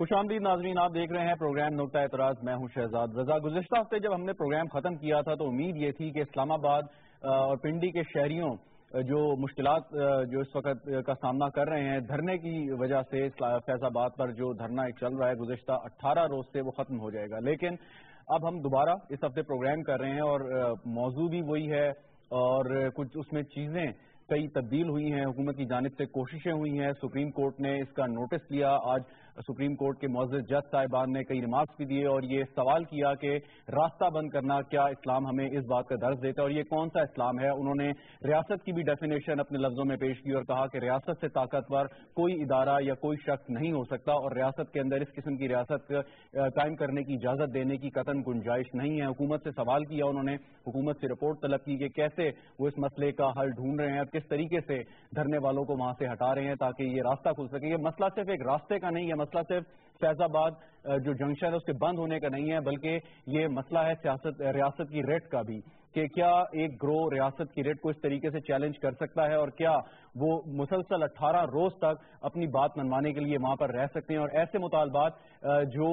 خوش آمدید ناظرین، آپ دیکھ رہے ہیں پروگرام نقطۂ اعتراض۔ میں ہوں شہزاد رضا۔ گزشتہ ہفتے جب ہم نے پروگرام ختم کیا تھا تو امید یہ تھی کہ اسلام آباد اور پنڈی کے شہریوں جو مشکلات جو اس وقت کا سامنا کر رہے ہیں، دھرنے کی وجہ سے فیض آباد پر جو دھرنا ایک چل رہا ہے، گزشتہ اٹھارہ روز سے وہ ختم ہو جائے گا۔ لیکن اب ہم دوبارہ اس ہفتے پروگرام کر رہے ہیں اور موضوع بھی وہی ہے اور کچھ اس میں چیزیں کئی تبدیل ہوئی ہیں۔ حکومت کی جانب سے کوششیں ہوئی ہیں۔ سپریم کورٹ نے اس کا نوٹس لیا۔ آج سپریم کورٹ کے معزز جج صاحبان نے کئی ریمارکس بھی دیے اور یہ سوال کیا کہ راستہ بند کرنا کیا اسلام ہمیں اس بات کا درج دیتا ہے اور یہ کون سا اسلام ہے؟ انہوں نے ریاست کی بھی ڈیفینیشن اپنے لفظوں میں پیش کی اور کہا کہ ریاست سے طاقتور کوئی ادارہ یا کوئی شخص نہیں ہو سکتا اور ریاست کے اندر اس قسم کی ریاست قائم کرنے کی اجازت دینے کی قطن گنجائش نہیں ہے۔ حکومت سے سوال کیا، انہوں نے حکومت سے رپورٹ طلب کی کہ کیسے وہ اس مسئلے کا حل ڈھونڈ رہے ہیں اور کس طریقے سے دھرنے والوں کو وہاں سے ہٹا رہے ہیں تاکہ یہ راستہ کھل سکے۔ یہ مسئلہ صرف ایک راستے کا نہیں ہے مسئلہ صرف فیض آباد جو جنکشن ہے، اس کے بند ہونے کا نہیں ہے، بلکہ یہ مسئلہ ہے سیاست، ریاست کی ریٹ کا بھی کہ کیا ایک گروہ ریاست کی ریٹ کو اس طریقے سے چیلنج کر سکتا ہے اور کیا وہ مسلسل اٹھارہ روز تک اپنی بات منوانے کے لیے وہاں پر رہ سکتے ہیں اور ایسے مطالبات جو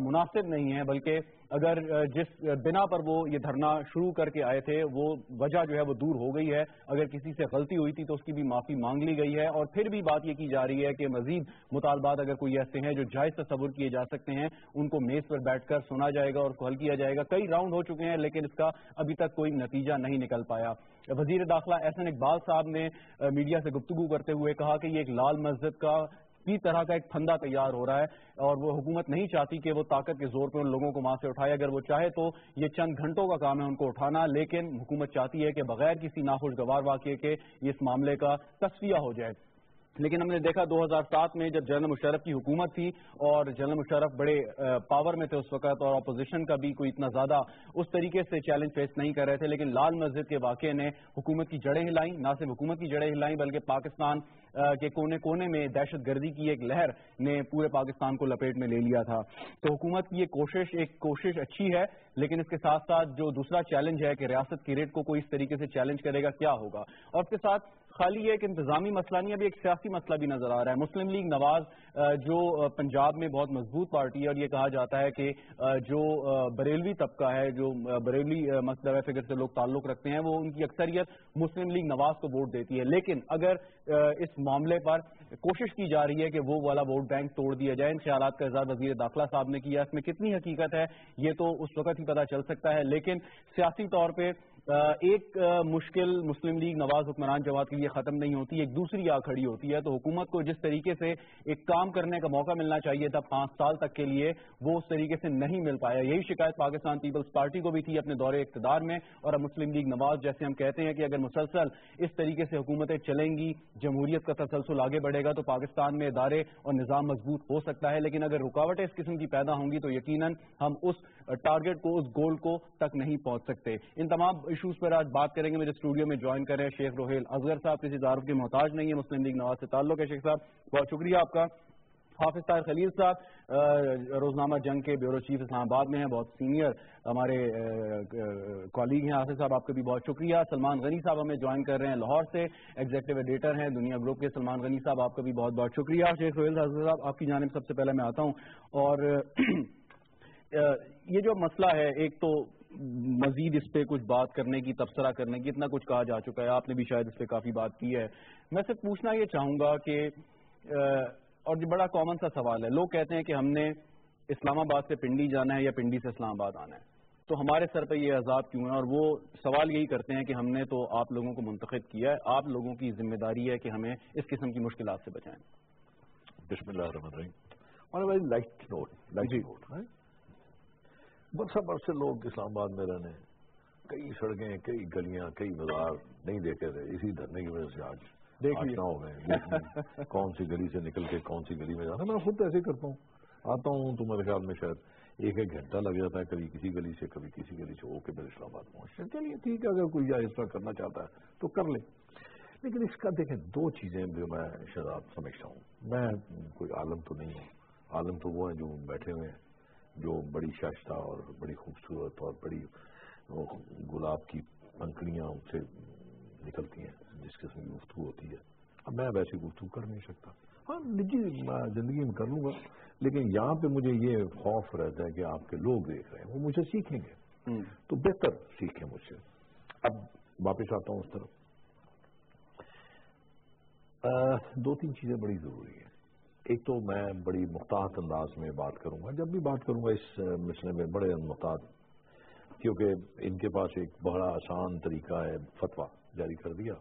مناسب نہیں ہیں، بلکہ اگر جس بنا پر وہ یہ دھرنا شروع کر کے آئے تھے، وہ وجہ جو ہے وہ دور ہو گئی ہے۔ اگر کسی سے غلطی ہوئی تھی تو اس کی بھی معافی مانگ لی گئی ہے۔ اور پھر بھی بات یہ کی جا رہی ہے کہ مزید مطالبات اگر کوئی ایسے ہیں جو جائز تصور کیے جا سکتے ہیں، ان کو میز پر بیٹھ کر سنا جائے گا اور حل کیا جائے گا۔ کئی راؤنڈ ہو چکے ہیں، لیکن اس کا ابھی تک کوئی نتیجہ نہیں نکل پایا۔ وزیر داخلہ احسن اقبال صاحب نے میڈیا سے گفتگو کرتے ہوئے کہا کہ یہ ایک لال مسجد کا طرح کا ایک پھندا تیار ہو رہا ہے اور وہ حکومت نہیں چاہتی کہ وہ طاقت کے زور پہ ان لوگوں کو وہاں سے اٹھائے۔ اگر وہ چاہے تو یہ چند گھنٹوں کا کام ہے ان کو اٹھانا، لیکن حکومت چاہتی ہے کہ بغیر کسی ناخوشگوار واقعے کے اس معاملے کا تصفیہ ہو جائے۔ لیکن ہم نے دیکھا دو ہزار سات میں جب جنرل مشرف کی حکومت تھی اور جنرل مشرف بڑے پاور میں تھے اس وقت اور اپوزیشن کا بھی کوئی اتنا زیادہ اس طریقے سے چیلنج فیس نہیں کر رہے تھے، لیکن لال مسجد کے واقعے نے حکومت کی جڑیں ہلائیں، نہ صرف حکومت کی جڑیں ہلائیں بلکہ پاکستان کے کونے کونے میں دہشت گردی کی ایک لہر نے پورے پاکستان کو لپیٹ میں لے لیا تھا۔ تو حکومت کی یہ کوشش ایک کوشش اچھی ہے، لیکن اس کے ساتھ ساتھ جو دوسرا چیلنج ہے کہ ریاست کی ریٹ کو کوئی اس طریقے سے چیلنج کرے گا، کیا ہوگا؟ اور اس کے ساتھ خالی یہ ایک انتظامی مسئلہ نہیں ابھی ایک سیاسی مسئلہ بھی نظر آ رہا ہے۔ مسلم لیگ نواز جو پنجاب میں بہت مضبوط پارٹی ہے اور یہ کہا جاتا ہے کہ جو بریلوی طبقہ ہے، جو بریلوی مسئلہ فگر سے لوگ تعلق رکھتے ہیں، وہ ان کی اکثریت مسلم لیگ نواز کو ووٹ دیتی ہے۔ لیکن اگر اس معاملے پر کوشش کی جا رہی ہے کہ وہ والا ووٹ بینک توڑ دیا جائے، ان خیالات کا اظہار وزیر داخلہ صاحب نے کیا، اس میں کتنی حقیقت ہے، یہ تو اس وقت ہی پتہ چل سکتا ہے۔ لیکن سیاسی طور پہ ایک مشکل مسلم لیگ نواز حکمران جواد کے لیے ختم نہیں ہوتی، ایک دوسری آ کھڑی ہوتی ہے، تو حکومت کو جس طریقے سے ایک کام کرنے کا موقع ملنا چاہیے تھا پانچ سال تک کے لیے، وہ اس طریقے سے نہیں مل پایا۔ یہی شکایت پاکستان پیپلز پارٹی کو بھی تھی اپنے دورے اقتدار میں، اور اب مسلم لیگ نواز جیسے ہم کہتے ہیں کہ اگر مسلسل اس طریقے سے حکومتیں چلیں گی، جمہوریت کا تسلسل آگے بڑھے گا، تو پاکستان میں ادارے اور نظام مضبوط ہو سکتا ہے۔ لیکن اگر رکاوٹیں اس قسم کی پیدا ہوں گی، تو یقیناً ہم اس ٹارگٹ کو، اس گول کو تک نہیں پہنچ سکتے۔ ان تمام ایشوز پر آج بات کریں گے۔ میرے اسٹوڈیو میں جوائن کریں شیخ روہیل اصغر صاحب، کسی تعارف کے محتاج نہیں ہے مسلم لیگ نواز سے تعلق ہے شیخ صاحب۔ بہت شکریہ آپ کا۔ حافظ طاہر خلیل صاحب روزنامہ جنگ کے بیورو چیف اسلام آباد میں ہیں، بہت سینئر ہمارے کالیگ ہیں حافظ صاحب، آپ کا بھی بہت شکریہ۔ سلمان غنی صاحب ہمیں جوائن کر رہے ہیں لاہور سے ایگزیکٹو ایڈیٹر ہیں دنیا گروپ کے۔ سلمان غنی صاحب، آپ کا بھی بہت بہت شکریہ۔ شیخ روہیل صاحب، آپ کی جانب سب سے پہلے میں آتا ہوں۔ اور یہ جو مسئلہ ہے، ایک تو مزید اس پہ کچھ بات کرنے کی تبصرہ کرنے کی اتنا کچھ کہا جا چکا ہے۔ آپ نے بھی شاید اس پہ کافی بات کی ہے۔ میں صرف پوچھنا یہ چاہوں گا کہ اور جو بڑا کامن سا سوال ہے۔ لوگ کہتے ہیں کہ ہم نے اسلام آباد سے پنڈی جانا ہے یا پنڈی سے اسلام آباد آنا ہے۔ تو ہمارے سر پہ یہ عذاب کیوں ہے؟ اور وہ سوال یہی کرتے ہیں کہ ہم نے تو آپ لوگوں کو منتخب کیا ہے۔ آپ لوگوں کی ذمہ داری ہے کہ ہمیں اس قسم کی مشکلات سے بچائیں۔ بسم اللہ الرحمن الرحیم۔ برسہ برسے لوگ اسلام آباد میں رہنے کئی سڑکیں کئی گلیاں کئی بازار نہیں دیکھے تھے۔ اسی دھرنے کی وجہ سے آج دیکھنا ہو گئے کون سی گلی سے نکل کے کون سی گلی میں جانا میں خود ایسے کرتا ہوں۔ آتا ہوں تو میرے خیال میں شاید ایک ایک گھنٹہ لگ جاتا ہے کبھی کسی گلی سے کبھی کسی گلی سے ہو کے میرے اسلام آباد پہنچ چلیے ٹھیک ہے اگر کوئی اس طرح کرنا چاہتا ہے تو کر لے۔ لیکن اس کا دیکھیں دو چیزیں جو میں شاید سمجھتا ہوں۔ میں کوئی عالم تو نہیں ہوں۔ عالم تو وہ ہیں جو بیٹھے ہوئے ہیں۔ جو بڑی شائستہ اور بڑی خوبصورت اور بڑی گلاب کی پنکڑیاں ان سے نکلتی ہیں جس قسم کی گفتگو ہوتی ہے۔ اب میں ویسی گفتگو کر نہیں سکتا۔ ہاں نجی زندگی میں کر لوں گا لیکن یہاں پہ مجھے یہ خوف رہتا ہے کہ آپ کے لوگ دیکھ رہے ہیں وہ مجھے سیکھیں گے۔ تو بہتر سیکھیں مجھ سے۔ اب واپس آتا ہوں اس طرف۔ دو تین چیزیں بڑی ضروری ہیں۔ ایک تو میں بڑی محتاط انداز میں بات کروں گا۔ جب بھی بات کروں گا اس مسئلے میں بڑے محتاط کیونکہ ان کے پاس ایک بڑا آسان طریقہ ہے فتوا جاری کر دیا۔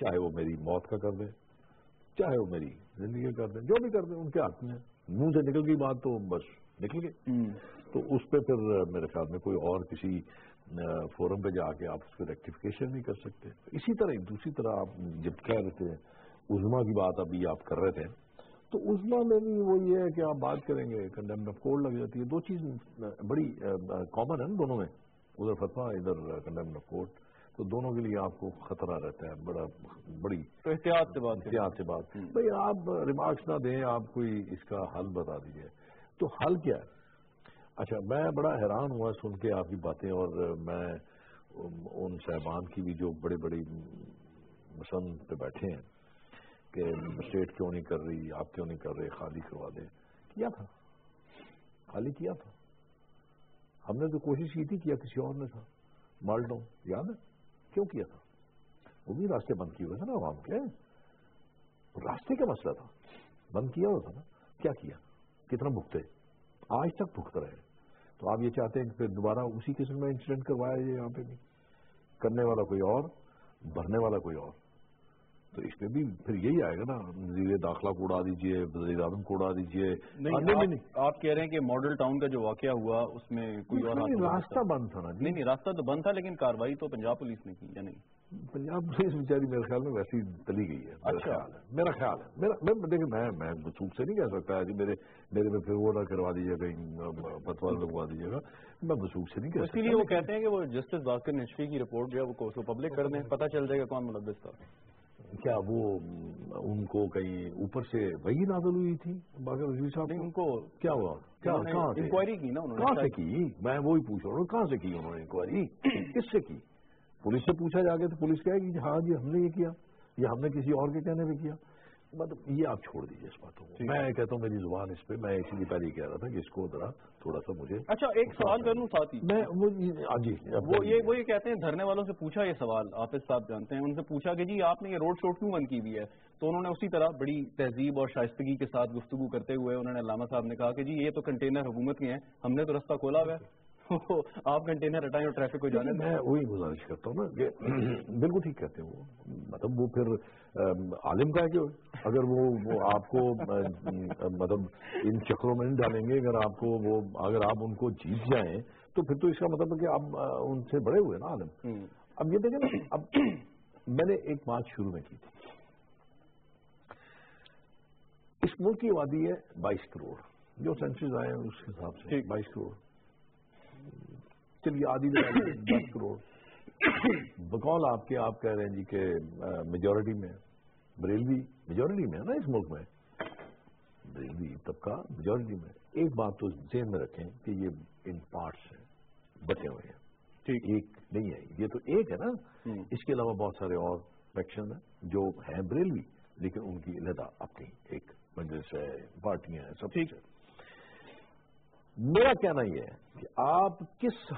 چاہے وہ میری موت کا کر دیں چاہے وہ میری زندگی کر دیں جو بھی کر دیں ان کے ہاتھ میں منہ سے نکل گئی بات تو بس نکل گئی۔ تو اس پہ پھر میرے خیال میں کوئی اور کسی فورم پہ جا کے آپ اس پہ ریکٹیفکیشن نہیں کر سکتے۔ اسی طرح دوسری طرح آپ جب کہہ رہے تھے عزما کی بات ابھی آپ کر رہے تھے۔ تو عزما میں بھی وہ یہ ہے کہ آپ بات کریں گے کنڈیم آف کورٹ لگ جاتی ہے۔ دو چیز بڑی کامن ہے نا دونوں میں۔ ادھر فتوا ادھر کنڈیم آف کورٹ تو دونوں کے لیے آپ کو خطرہ رہتا ہے بڑا بڑی احتیاط سے بات احتیاط سے بات۔ بھائی آپ ریمارکس نہ دیں آپ کوئی اس کا حل بتا دیجیے تو حل کیا ہے؟ اچھا میں بڑا حیران ہوا سن کے آپ کی باتیں اور میں ان صاحبان کی بھی جو بڑے بڑی مسن پہ بیٹھے ہیں۔ کہ اسٹیٹ کیوں نہیں کر رہی، آپ کیوں نہیں کر رہے، خالی کروا دیں۔ کیا تھا؟ خالی کیا تھا؟ ہم نے تو کوشش کی تھی، کیا کسی اور نے تھا۔ مالڈو یاد ہے؟ کیوں کیا تھا؟ وہ بھی راستے بند کیے ہوئے تھے نا عوام کے۔ راستے کا مسئلہ تھا۔ بند کیا ہوا تھا نا؟ کیا کیا؟ کتنا بھگتے؟ آج تک بھگت رہے تو آپ یہ چاہتے ہیں کہ پھر دوبارہ اسی قسم میں انسیڈنٹ کروایا جائے یہاں پہ بھی۔ کرنے والا کوئی اور، بھرنے والا کوئی اور۔ تو اس میں بھی پھر یہی آئے گا نا وزیر داخلہ کو اڑا دیجیے وزیر اعظم کو اڑا دیجیے آپ کہہ رہے ہیں کہ ماڈل ٹاؤن کا جو واقعہ ہوا اس میں کوئی اور راستہ بند تھا نا جی۔ نہیں نہیں راستہ تو بند تھا لیکن کاروائی تو پنجاب پولیس نے کی یا نہیں؟ پنجاب پولیس بیچاری میرے خیال میں ویسی تلی گئی ہے اچھا۔ میرا خیال ہے۔ دیکھیں میں میں بسوخ سے نہیں کہہ سکتا جی میرے میرے میں پھر وہ نہ کروا دیجیے گا کہیں پتوا لگوا دیجیے گا۔ میں بسوخ سے نہیں کہہ سکتا اسی لیے وہ کہتے ہیں کہ وہ جسٹس باقر نشفی کی رپورٹ جو ہے وہ پبلک کر دیں پتہ چل جائے گا کون ملبس تھا۔ کیا وہ ان کو کہیں اوپر سے وہی نازل ہوئی تھی؟ باقی وزیر صاحب ان کو کیا ہوا؟ کیا انکوائری کی نا کہاں سے کی؟ میں وہی پوچھ رہا ہوں کہاں سے کی انہوں نے انکوائری کس سے کی؟ پولیس سے پوچھا جا کے تو پولیس کہے گی ہاں جی ہم نے یہ کیا یا ہم نے کسی اور کے کہنے پہ کیا؟ مطلب یہ آپ چھوڑ دیجیے اس باتوں کو۔ میں کہتا ہوں میری زبان اس پہ میں اسی لیے پہلے ہی کہہ رہا تھا کہ اس کو ذرا تھوڑا سا مجھے اچھا ایک سوال کر لوں ساتھ ہی میں ہاں جی وہ یہ وہ یہ کہتے ہیں دھرنے والوں سے پوچھا یہ سوال آفس صاحب جانتے ہیں ان سے پوچھا کہ جی آپ نے یہ روڈ شو کیوں بند کی ہوئی ہے؟ تو انہوں نے اسی طرح بڑی تہذیب اور شائستگی کے ساتھ گفتگو کرتے ہوئے انہوں نے علامہ صاحب نے کہا کہ جی یہ تو کنٹینر حکومت کے ہیں ہم نے تو رستہ کھولا ہوا ہے۔ آپ کنٹینر ہٹائیں اور ٹریفک کو جانے میں وہی گزارش کرتا ہوں نا کہ بالکل ٹھیک کہتے ہیں وہ مطلب وہ پھر عالم کا ہے کہ اگر وہ آپ کو مطلب ان چکروں میں نہیں ڈالیں گے اگر آپ کو وہ اگر آپ ان کو جیت جائیں تو پھر تو اس کا مطلب ہے کہ آپ ان سے بڑے ہوئے نا عالم۔ اب یہ دیکھیں نا اب میں نے ایک بات شروع میں کی تھی۔ اس ملک کی آبادی ہے بائیس کروڑ۔ جو سینچریز آئے ہیں اس حساب سے بائیس کروڑ۔ چلیے آدھی دس کروڑ۔ بقول آپ کے آپ کہہ رہے ہیں جی کہ میجورٹی میں بریلوی میجورٹی میں ہے نا اس ملک میں؟ بریلوی طبقہ میجورٹی میں۔ ایک بات تو ذہن میں رکھیں کہ یہ ان پارٹس ہیں بچے ہوئے ہیں۔ ایک نہیں ہے یہ تو ایک ہے نا۔ اس کے علاوہ بہت سارے اور فیکشن ہیں جو ہیں بریلوی لیکن ان کی علیحدہ اپنی ایک مجلس ہے پارٹیاں ہیں سب چیز میرا کہنا یہ ہے کہ آپ کس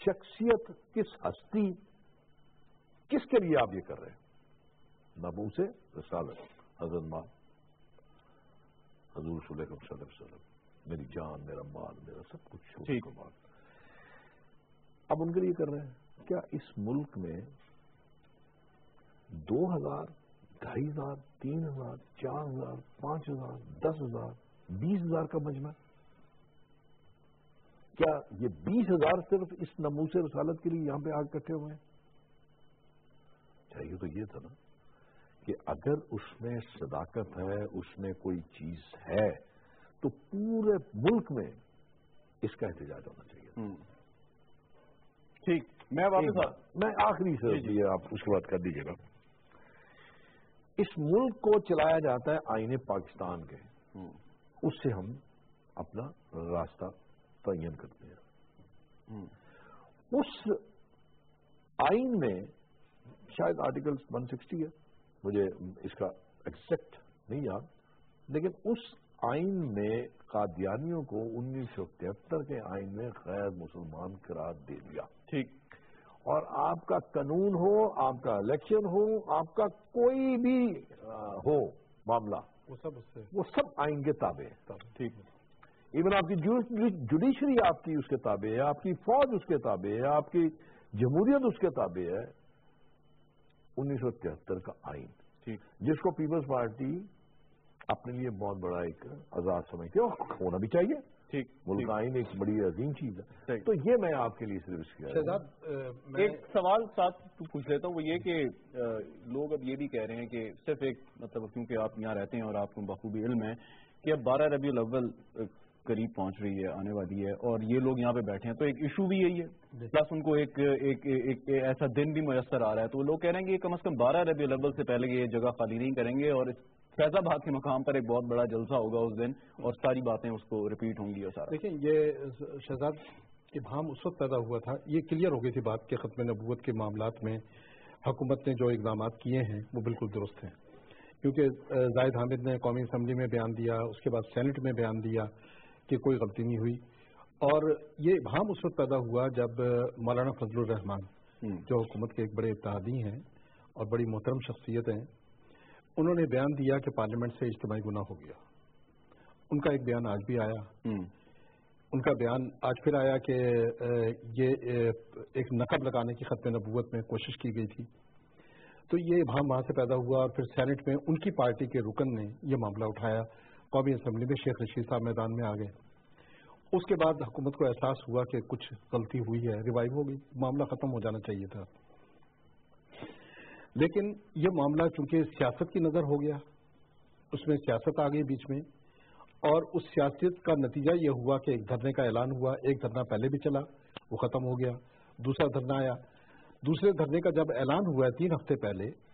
شخصیت کس ہستی کس کے لیے آپ یہ کر رہے ہیں؟ نبو سے رسالت حضرت ماں حضور صلی اللہ علیہ وسلم میری جان میرا مال میرا سب کچھ اب ان کے لیے کر رہے ہیں۔ کیا اس ملک میں دو ہزار ڈھائی ہزار تین ہزار چار ہزار پانچ ہزار دس ہزار بیس ہزار کا مجمع کیا یہ بیس ہزار صرف اس نموس رسالت کے لیے یہاں پہ آگ کٹھے ہوئے ہیں؟ چاہیے تو یہ تھا نا کہ اگر اس میں صداقت ہے اس میں کوئی چیز ہے تو پورے ملک میں اس کا احتجاج ہونا چاہیے۔ ٹھیک میں میں آخری سے جی، جی۔ آپ اس کے بعد کر دیجیے گا۔ اس ملک کو چلایا جاتا ہے آئین پاکستان کے۔ اس سے ہم اپنا راستہ تعین کرتے ہیں۔ اس آئین میں شاید آرٹیکل ون سکسٹی ہے مجھے اس کا ایکزیکٹ نہیں یاد لیکن اس آئین میں قادیانیوں کو انیس سو تہتر کے آئین میں غیر مسلمان قرار دے دیا۔ ٹھیک۔ اور آپ کا قانون ہو آپ کا الیکشن ہو آپ کا کوئی بھی ہو معاملہ وہ سب آئین کے تابع ہے ٹھیک۔ ایون آپ کی جوڈیشری آپ کی اس کے تابع ہے آپ کی فوج اس کے تابع ہے آپ کی جمہوریت اس کے تابع ہے۔ انیس سو تہتر کا آئین۔ ٹھیک۔ جس کو پیپلز پارٹی اپنے لیے بہت بڑا ایک آزاد سمجھتے ہو ہونا بھی چاہیے۔ ٹھیک۔ ملک آئین ایک بڑی عظیم چیز ہے۔ تو یہ میں آپ کے لیے صرف اس کیا۔ شہزاد ایک سوال ساتھ پوچھ لیتا ہوں وہ یہ کہ لوگ اب یہ بھی کہہ رہے ہیں کہ صرف ایک مطلب کیونکہ آپ یہاں رہتے ہیں اور آپ کو بخوبی علم ہے کہ اب بارہ ربیع الاول قریب پہنچ رہی ہے آنے والی ہے اور یہ لوگ یہاں پہ بیٹھے ہیں۔ تو ایک ایشو بھی یہی ہے۔ پلس ان کو ایک ایک ایک ایسا دن بھی میسر آ رہا ہے۔ تو وہ لوگ کہہ رہے ہیں کہ کم از کم بارہ ربیع الاول سے پہلے یہ جگہ خالی نہیں کریں گے اور فیض آباد کے مقام پر ایک بہت بڑا جلسہ ہوگا اس دن اور ساری باتیں اس کو ریپیٹ ہوں گی اور سارا۔ دیکھیں یہ شہزاد ابہام اس وقت پیدا ہوا تھا۔ یہ کلیئر ہو گئی تھی بات کہ ختم نبوت کے معاملات میں حکومت نے جو اقدامات کیے ہیں وہ بالکل درست ہیں۔ کیونکہ زائد حامد نے قومی اسمبلی میں بیان دیا اس کے بعد سینٹ میں بیان دیا۔ کہ کوئی غلطی نہیں ہوئی۔ اور یہ ابہام اس وقت پیدا ہوا جب مولانا فضل الرحمان جو حکومت کے ایک بڑے اتحادی ہیں اور بڑی محترم شخصیت ہیں انہوں نے بیان دیا کہ پارلیمنٹ سے اجتماعی گناہ ہو گیا۔ ان کا ایک بیان آج بھی آیا۔ ان کا بیان آج پھر آیا کہ یہ ایک نقب لگانے کی ختم نبوت میں کوشش کی گئی تھی۔ تو یہ ابہام وہاں سے پیدا ہوا اور پھر سینٹ میں ان کی پارٹی کے رکن نے یہ معاملہ اٹھایا۔ قومی اسمبلی میں شیخ رشید صاحب میدان میں آ گئے۔ اس کے بعد حکومت کو احساس ہوا کہ کچھ غلطی ہوئی ہے ریوائو ہو گئی۔ معاملہ ختم ہو جانا چاہیے تھا۔ لیکن یہ معاملہ چونکہ سیاست کی نظر ہو گیا، اس میں سیاست آ گئی بیچ میں، اور اس سیاست کا نتیجہ یہ ہوا کہ ایک دھرنے کا اعلان ہوا، ایک دھرنا پہلے بھی چلا، وہ ختم ہو گیا، دوسرا دھرنا آیا۔ دوسرے دھرنے کا جب اعلان ہوا ہے تین ہفتے پہلے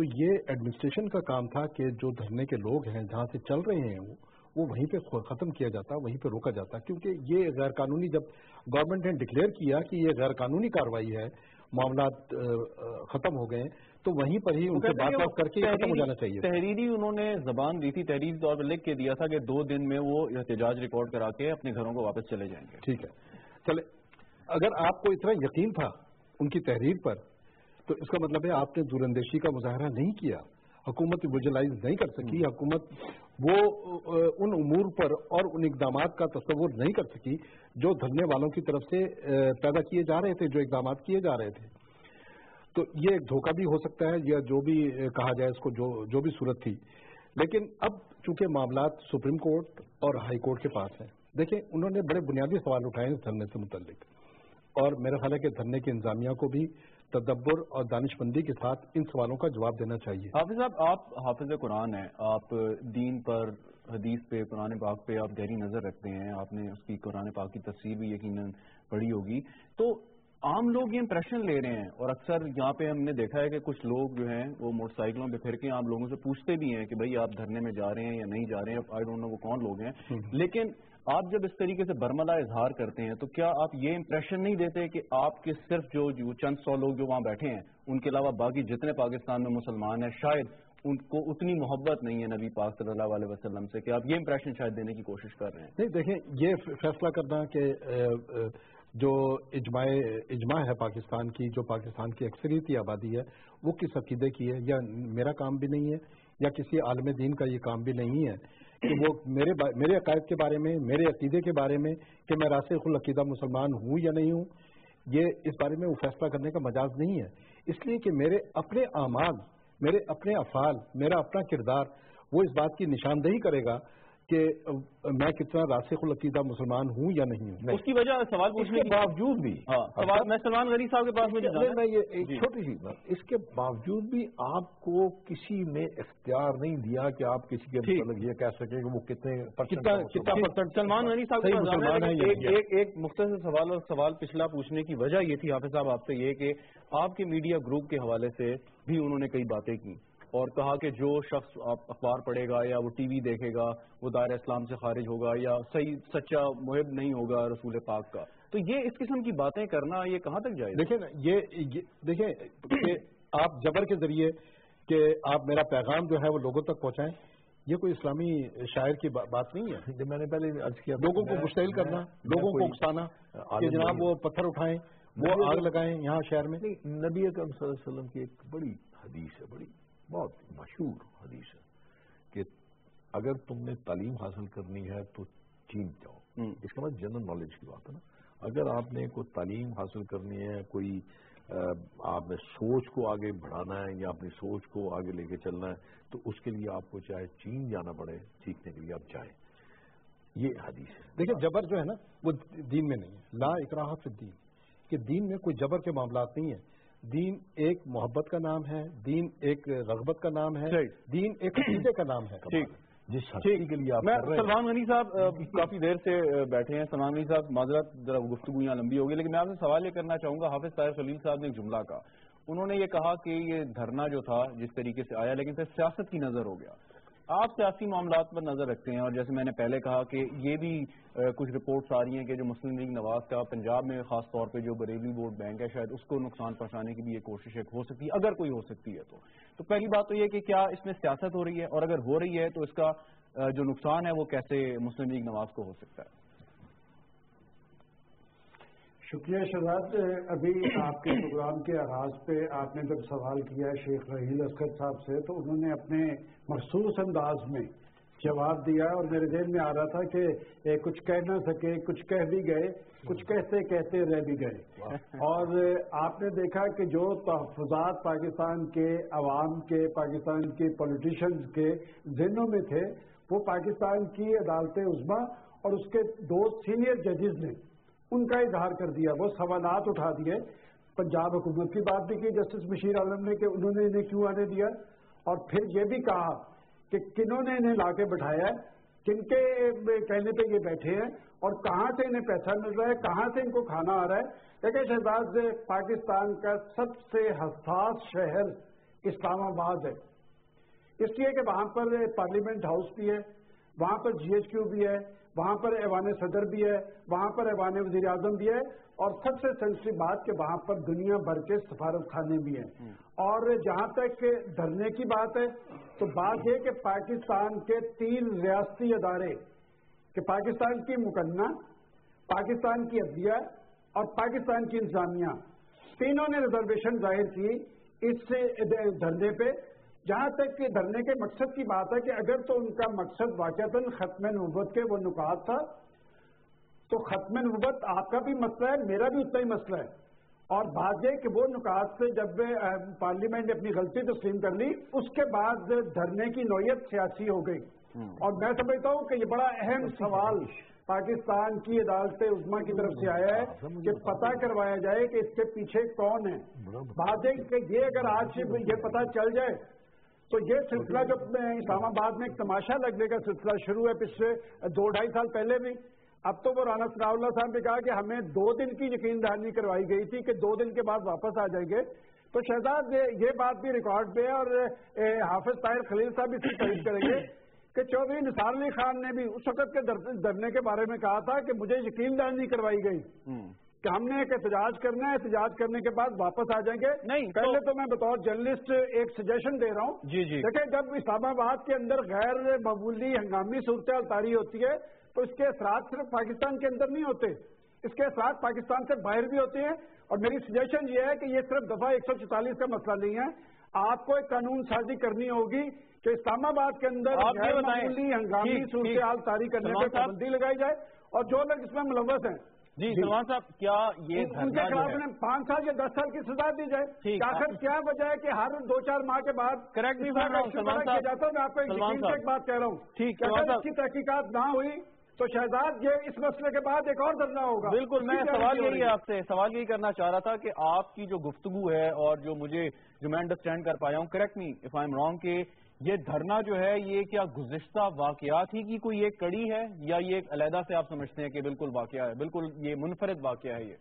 تو یہ ایڈمنسٹریشن کا کام تھا کہ جو دھرنے کے لوگ ہیں جہاں سے چل رہے ہیں وہ وہ وہیں پہ ختم کیا جاتا وہیں پہ روکا جاتا۔ کیونکہ یہ غیر قانونی جب گورنمنٹ نے ڈکلیئر کیا کہ یہ غیر قانونی کاروائی ہے معاملات ختم ہو گئے تو وہیں پر ہی ان سے بات بات کر کے ختم ہو جانا چاہیے۔ تحریری انہوں نے زبان دی تھی تحریری طور پر لکھ کے دیا تھا کہ دو دن میں وہ احتجاج ریکارڈ کرا کے اپنے گھروں کو واپس چلے جائیں گے۔ ٹھیک ہے۔ چلے اگر آپ کو اتنا یقین تھا ان کی تحریر پر تو اس کا مطلب ہے آپ نے دور اندیشی کا مظاہرہ نہیں کیا حکومت ویژلائز نہیں کر سکی حکومت وہ ان امور پر اور ان اقدامات کا تصور نہیں کر سکی جو دھرنے والوں کی طرف سے پیدا کیے جا رہے تھے جو اقدامات کیے جا رہے تھے۔ تو یہ ایک دھوکہ بھی ہو سکتا ہے یا جو بھی کہا جائے اس کو جو جو بھی صورت تھی۔ لیکن اب چونکہ معاملات سپریم کورٹ اور ہائی کورٹ کے پاس ہیں دیکھیں انہوں نے بڑے بنیادی سوال اٹھائے ہیں اس دھرنے سے متعلق۔ اور میرا خیال ہے کہ دھرنے کی انتظامیہ کو بھی تدبر اور دانش مندی کے ساتھ ان سوالوں کا جواب دینا چاہیے۔ حافظ صاحب آپ حافظ قرآن ہیں آپ دین پر حدیث پہ قرآن پاک پہ آپ گہری نظر رکھتے ہیں آپ نے اس کی قرآن پاک کی تفسیر بھی یقیناً پڑھی ہوگی۔ تو عام لوگ یہ امپریشن لے رہے ہیں اور اکثر یہاں پہ ہم نے دیکھا ہے کہ کچھ لوگ جو ہیں وہ موٹر سائیکلوں پہ پھر کے عام لوگوں سے پوچھتے بھی ہیں کہ بھائی آپ دھرنے میں جا رہے ہیں یا نہیں جا رہے ہیں آئی ڈونٹ نو وہ کون لوگ ہیں۔ لیکن آپ جب اس طریقے سے برملا اظہار کرتے ہیں تو کیا آپ یہ امپریشن نہیں دیتے کہ آپ کے صرف جو چند سو لوگ جو وہاں بیٹھے ہیں، ان کے علاوہ باقی جتنے پاکستان میں مسلمان ہیں، شاید ان کو اتنی محبت نہیں ہے نبی پاک صلی اللہ علیہ وسلم سے کہ آپ یہ امپریشن شاید دینے کی کوشش کر رہے ہیں۔ نہیں، دیکھیں، یہ فیصلہ کرنا کہ جو اجماع اجماع ہے پاکستان کی، جو پاکستان کی اکثریتی آبادی ہے، وہ کس عقیدے کی ہے؟ یا میرا کام بھی نہیں ہے، یا کسی عالم دین کا یہ کام بھی نہیں ہے؟ کہ وہ میرے میرے عقائد کے بارے میں، میرے عقیدے کے بارے میں کہ میں راسخ العقیدہ مسلمان ہوں یا نہیں ہوں، یہ اس بارے میں وہ فیصلہ کرنے کا مجاز نہیں ہے۔ اس لیے کہ میرے اپنے اعمال، میرے اپنے افعال، میرا اپنا کردار وہ اس بات کی نشاندہی کرے گا کہ میں کتنا راسخ العقیدہ مسلمان ہوں یا نہیں ہوں؟ اس کی وجہ سوال پوچھنے کے باوجود بھی ہاں میں سلمان غنی صاحب کے پاس میں یہ ایک چھوٹی سی بات۔ اس کے باوجود بھی آپ کو کسی نے اختیار نہیں دیا کہ آپ کسی کے مطلب یہ کہہ سکیں کہ وہ کتنے سلمان غنی صاحب ایک مختصر سوال اور سوال پچھلا پوچھنے کی وجہ یہ تھی حافظ صاحب آپ سے یہ کہ آپ کے میڈیا گروپ کے حوالے سے بھی انہوں نے کئی باتیں کی۔ اور کہا کہ جو شخص اخبار پڑھے گا یا وہ ٹی وی دیکھے گا وہ دائر اسلام سے خارج ہوگا یا صحیح سچا محب نہیں ہوگا رسول پاک کا۔ تو یہ اس قسم کی باتیں کرنا یہ کہاں تک جائے دیکھیں نا یہ دیکھیں کہ آپ جبر کے ذریعے کہ آپ میرا پیغام جو ہے وہ لوگوں تک پہنچائیں یہ کوئی اسلامی شاعر کی بات نہیں ہے۔ میں نے پہلے عرض کیا لوگوں کو مشتعل کرنا لوگوں کو اکسانا کہ جناب وہ پتھر اٹھائیں وہ آگ لگائیں یہاں شہر میں۔ نبی اکرم صلی اللہ علیہ وسلم کی ایک بڑی حدیث ہے بڑی بہت مشہور حدیث ہے کہ اگر تم نے تعلیم حاصل کرنی ہے تو چین جاؤ۔ اس کا مطلب جنرل نالج کی بات ہے نا۔ اگر آپ نے کوئی تعلیم حاصل کرنی ہے کوئی آپ نے سوچ کو آگے بڑھانا ہے یا اپنی سوچ کو آگے لے کے چلنا ہے تو اس کے لیے آپ کو چاہے چین جانا پڑے سیکھنے کے لیے آپ جائیں۔ یہ حدیث ہے۔ دیکھیں جبر جو ہے نا وہ دین میں نہیں ہے۔ لا اکراہ فی الدین۔ کہ دین میں کوئی جبر کے معاملات نہیں ہیں۔ دین ایک محبت کا نام ہے دین ایک رغبت کا نام ہے دین ایک عقیدے کا نام ہے۔ جس کے لیے میں سلمان غنی صاحب کافی دیر سے بیٹھے ہیں۔ سلمان غنی صاحب معذرت ذرا گفتگو یہاں لمبی ہوگی لیکن میں آپ سے سوال یہ کرنا چاہوں گا حافظ طاہر خلیل صاحب نے ایک جملہ کا انہوں نے یہ کہا کہ یہ دھرنا جو تھا جس طریقے سے آیا لیکن پھر سیاست کی نظر ہو گیا۔ آپ سیاسی معاملات پر نظر رکھتے ہیں اور جیسے میں نے پہلے کہا کہ یہ بھی کچھ رپورٹس آ رہی ہیں کہ جو مسلم لیگ نواز کا پنجاب میں خاص طور پہ جو بریلی ووٹ بینک ہے، شاید اس کو نقصان پہنچانے کی بھی یہ کوشش ایک ہو سکتی ہے، اگر کوئی ہو سکتی ہے تو۔ تو پہلی بات تو یہ کہ کیا اس میں سیاست ہو رہی ہے اور اگر ہو رہی ہے تو اس کا جو نقصان ہے وہ کیسے مسلم لیگ نواز کو ہو سکتا ہے۔ شکریہ شہزاد ابھی آپ کے پروگرام کے آغاز پہ آپ نے جب سوال کیا شیخ رحیل اسکر صاحب سے تو انہوں نے اپنے مخصوص انداز میں جواب دیا اور میرے ذہن میں آ رہا تھا کہ کچھ کہہ نہ سکے کچھ کہہ بھی گئے کچھ کہتے کہتے رہ بھی گئے۔ اور آپ نے دیکھا کہ جو تحفظات پاکستان کے عوام کے پاکستان کے پولیٹیشنز کے ذہنوں میں تھے وہ پاکستان کی عدالت عظما اور اس کے دو سینئر ججز نے ان کا اظہار کر دیا، وہ سوالات اٹھا دیے۔ پنجاب حکومت کی بات بھی کی، جسٹس بشیر عالم نے کہ انہوں نے انہیں کیوں آنے دیا؟ اور پھر یہ بھی کہا کہ کنہوں نے انہیں لا کے بٹھایا ہے؟ کن کے کہنے پہ یہ بیٹھے ہیں؟ اور کہاں سے انہیں پیسہ مل رہا ہے؟ کہاں سے ان کو کھانا آ رہا ہے؟ دیکھیں شہزاد، پاکستان کا سب سے حساس شہر اسلام آباد ہے۔ اس لیے کہ وہاں پر پارلیمنٹ ہاؤس بھی ہے، وہاں پر جی ایچ کیو بھی ہے۔ وہاں پر ایوان صدر بھی ہے وہاں پر ایوان وزیر اعظم بھی ہے اور سب سے سینسٹو بات کہ وہاں پر دنیا بھر کے سفارت خانے بھی ہیں۔ اور جہاں تک دھرنے کی بات ہے تو بات یہ کہ پاکستان کے تین ریاستی ادارے کہ پاکستان کی مکنہ پاکستان کی عدلیہ اور پاکستان کی انتظامیہ تینوں نے ریزرویشن ظاہر کی اس دھرنے پہ۔ جہاں تک کہ دھرنے کے مقصد کی بات ہے کہ اگر تو ان کا مقصد واقع ختم نوبت کے وہ نکات تھا تو ختم نوبت آپ کا بھی مسئلہ ہے میرا بھی اتنا ہی مسئلہ ہے۔ اور بات یہ کہ وہ نکات سے جب پارلیمنٹ نے اپنی غلطی تسلیم کر لی اس کے بعد دھرنے کی نوعیت سیاسی ہو گئی۔ اور میں سمجھتا ہوں کہ یہ بڑا اہم سوال پاکستان کی عدالت عظما کی طرف سے آیا ہے کہ پتہ کروایا جائے کہ اس کے پیچھے کون ہے۔ بات ہے کہ یہ اگر آج یہ پتہ چل جائے تو یہ سلسلہ جو اسلام آباد میں ایک تماشا لگنے کا سلسلہ شروع ہے پچھلے دو ڈھائی سال پہلے بھی۔ اب تو وہ رانا ثناء اللہ صاحب نے کہا کہ ہمیں دو دن کی یقین دہانی کروائی گئی تھی کہ دو دن کے بعد واپس آ جائیں گے۔ تو شہزاد، یہ بات بھی ریکارڈ پہ ہے اور حافظ طاہر خلیل صاحب اس کی تعریف کریں گے کہ چودھری نثار علی خان نے بھی اس وقت کے دھرنے کے بارے میں کہا تھا کہ مجھے یقین دہانی کروائی گئی۔ کہ ہم نے ایک احتجاج کرنا ہے احتجاج کرنے کے بعد واپس آ جائیں گے۔ نہیں پہلے تو میں بطور جرنلسٹ ایک سجیشن دے رہا ہوں۔ جی جی۔ دیکھیں جب اسلام آباد کے اندر غیر معمولی ہنگامی صورتحال تاری ہوتی ہے تو اس کے اثرات صرف پاکستان کے اندر نہیں ہوتے اس کے اثرات پاکستان سے باہر بھی ہوتے ہیں۔ اور میری سجیشن یہ ہے کہ یہ صرف دفعہ ایک سو چوتالیس کا مسئلہ نہیں ہے۔ آپ کو ایک قانون سازی کرنی ہوگی کہ اسلام آباد کے اندر معمولی ہنگامی صورتحال تاری کرنے پر پابندی لگائی جائے۔ اور جو لوگ اس میں ملوث ہیں جی, جی۔ سلمان صاحب کیا یہ ان کے خلاف انہیں پانچ سال یا دس سال کی سزا دی جائے۔ آخر کیا وجہ ہے کہ ہر دو چار ماہ کے بعد کریکٹ نہیں جاتا ہوں میں آپ کو ایک بات کہہ رہا ہوں۔ اگر اس کی تحقیقات نہ ہوئی تو شہزاد یہ اس مسئلے کے بعد ایک اور دھرنا ہوگا۔ بالکل میں سوال یہی آپ سے سوال یہی کرنا چاہ رہا تھا کہ آپ کی جو گفتگو ہے اور جو مجھے جو میں انڈرسٹینڈ کر پایا ہوں correct me if I am wrong کہ یہ دھرنا جو ہے، یہ کیا گزشتہ واقعات ہی کی کوئی ایک کڑی ہے؟ یا یہ ایک علیحدہ سے آپ سمجھتے ہیں کہ بالکل واقعہ ہے، بالکل یہ منفرد واقعہ ہے یہ؟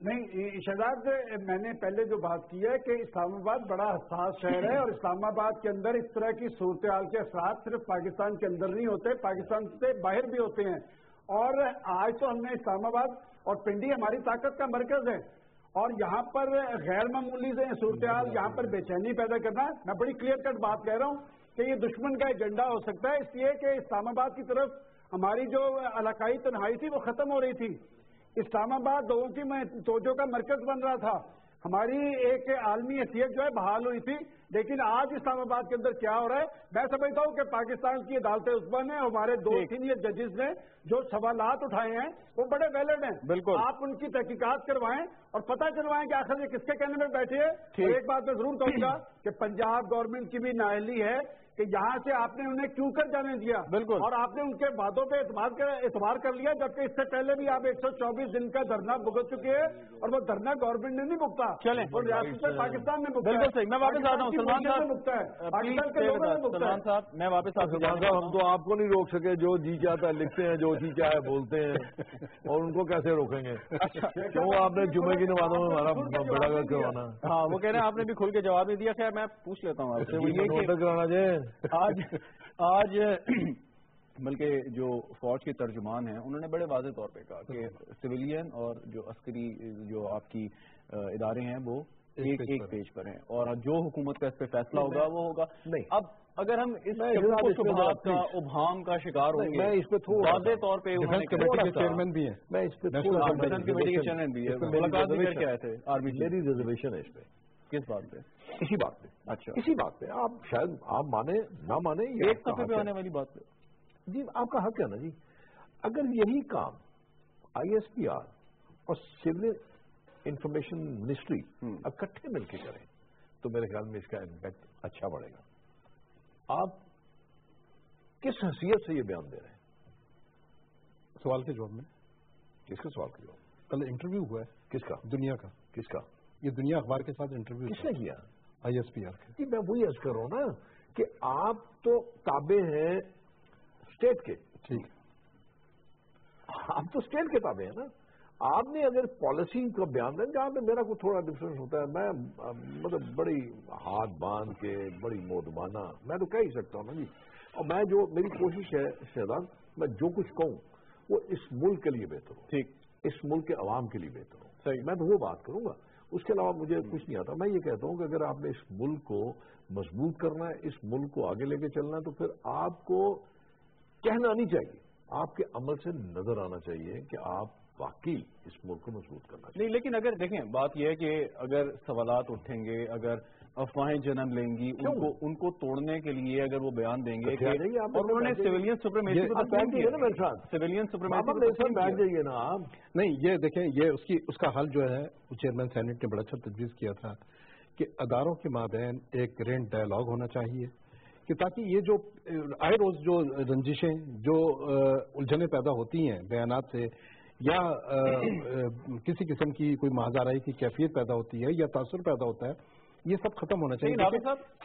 نہیں شہزاد میں نے پہلے جو بات کی ہے کہ اسلام آباد بڑا حساس شہر ہے اور اسلام آباد کے اندر اس طرح کی صورتحال کے اثرات صرف پاکستان کے اندر نہیں ہوتے، پاکستان سے باہر بھی ہوتے ہیں۔ اور آج تو ہم نے اسلام آباد اور پنڈی ہماری طاقت کا مرکز ہے اور یہاں پر غیر معمولی سے صورتحال، یہاں پر بے چینی پیدا کرنا، میں بڑی کلیئر کٹ بات کہہ رہا ہوں کہ یہ دشمن کا ایجنڈا ہو سکتا ہے۔ اس لیے کہ اسلام آباد کی طرف ہماری جو علاقائی تنہائی تھی وہ ختم ہو رہی تھی۔ اسلام آباد لوگوں کی توجہ کا مرکز بن رہا تھا۔ ہماری ایک عالمی حیثیت جو ہے بحال ہوئی تھی۔ لیکن آج اسلام آباد کے اندر کیا ہو رہا ہے؟ میں سمجھتا ہوں کہ پاکستان کی عدالت عثمان نے ہمارے دو سینئر ججز نے جو سوالات اٹھائے ہیں وہ بڑے ویلڈ ہیں۔ بالکل۔ آپ ان کی تحقیقات کروائیں اور پتہ چلوائیں کہ آخر یہ کس کے کہنے میں بیٹھے ہیں۔ ایک بات میں ضرور کہوں گا کہ پنجاب گورنمنٹ کی بھی نااہلی ہے کہ یہاں سے آپ نے انہیں کیوں کر جانے دیا بالکل۔ اور آپ نے ان کے وعدوں پہ اعتبار کر لیا جبکہ اس سے پہلے بھی آپ ایک سو چوبیس دن کا دھرنا بھگت چکے ہیں اور وہ دھرنا گورنمنٹ نے نہیں بکتا چلیں۔ ریاست پاکستان میں بالکل صحیح۔ میں واپس آتا ہوں۔ سلمان صاحب سلمان صاحب میں واپس آتا ہوں۔ ہم تو آپ کو نہیں روک سکے۔ جو جی چاہتا ہے لکھتے ہیں جو جی چاہے بولتے ہیں۔ اور ان کو کیسے روکیں گے؟ اچھا۔ کیوں آپ نے جمعے کی نمازوں میں ہمارا بڑا گھر کروانا ہاں وہ کہہ رہے ہیں آپ نے بھی کھل کے جواب نہیں دیا۔ خیر میں پوچھ لیتا ہوں آپ سے۔ یہ کرانا جائے آج آج بلکہ جو فوج کے ترجمان ہیں انہوں نے بڑے واضح طور پہ کہا کہ سویلین اور جو عسکری جو آپ کی ادارے ہیں وہ ایک ایک پیج پر ہیں۔ اور جو حکومت کا اس پہ فیصلہ ہوگا وہ ہوگا۔ نہیں۔ اب اگر ہم اس کا ابہام کا شکار ہوں گے اس پہ واضح طور پہ چیئرمین بھی ہیں۔ میں اس پہ کمیٹی کے چیئرمین بھی ہے تھے۔ آرمی میری ریزرویشن ہے اس پہ۔ کس بات پہ؟ اسی بات پہ۔ اچھا۔ اسی بات پہ۔ آپ شاید آپ مانے نہ مانے ایک پہ آنے والی بات پہ۔ جی آپ کا حق ہے نا جی۔ اگر یہی کام آئی ایس پی آر اور سول انفارمیشن منسٹری اکٹھے مل کے کریں تو میرے خیال میں اس کا امپیکٹ اچھا بڑھے گا۔ آپ کس حیثیت سے یہ بیان دے رہے ہیں؟ سوال کے جواب میں۔ کس کا سوال کے جواب؟ کل انٹرویو ہوا ہے۔ کس کا؟ دنیا کا۔ کس کا؟ یہ دنیا اخبار کے ساتھ انٹرویو کس نے کیا؟ آئی ایس پی آر کے۔ جی میں وہی عرض کر رہا ہوں نا کہ آپ تو تابے ہیں اسٹیٹ کے۔ ٹھیک۔ آپ تو اسٹیٹ کے تابے ہیں نا۔ آپ نے اگر پالیسی کا بیان دیں جہاں پہ میرا کوئی تھوڑا ڈفرینس ہوتا ہے میں مطلب بڑی ہاتھ باندھ کے بڑی موتمانہ میں تو کہہ ہی سکتا ہوں نا جی۔ اور میں جو میری کوشش ہے شہزاد میں جو کچھ کہوں وہ اس ملک کے لیے بہتر ہوں ٹھیک۔ اس ملک کے عوام کے لیے بہتر ہوں صحیح۔ میں تو وہ بات کروں گا۔ اس کے علاوہ مجھے کچھ نہیں آتا۔ میں یہ کہتا ہوں کہ اگر آپ نے اس ملک کو مضبوط کرنا ہے، اس ملک کو آگے لے کے چلنا ہے، تو پھر آپ کو کہنا نہیں چاہیے۔ آپ کے عمل سے نظر آنا چاہیے کہ آپ واقعی اس ملک کو مضبوط کرنا چاہیے۔ نہیں، لیکن اگر دیکھیں، بات یہ ہے کہ اگر سوالات اٹھیں گے، اگر افواہیں جنم لیں گی ان کو ان کو توڑنے کے لیے اگر وہ بیان دیں گے انہوں نے سویلین سوپریمیسی بیٹھ جائیے نا آپ نہیں یہ دیکھیں یہ اس کی اس کا حل جو ہے چیئرمین سینٹ نے بڑا اچھا تجویز کیا تھا کہ اداروں کے مابین ایک گرینڈ ڈائلاگ ہونا چاہیے کہ تاکہ یہ جو آئے روز جو رنجشیں جو الجھنیں پیدا ہوتی ہیں بیانات سے یا کسی قسم کی کوئی مہاجارائی کی کیفیت پیدا ہوتی ہے یا تاثر پیدا ہوتا ہے یہ سب ختم ہونا چاہیے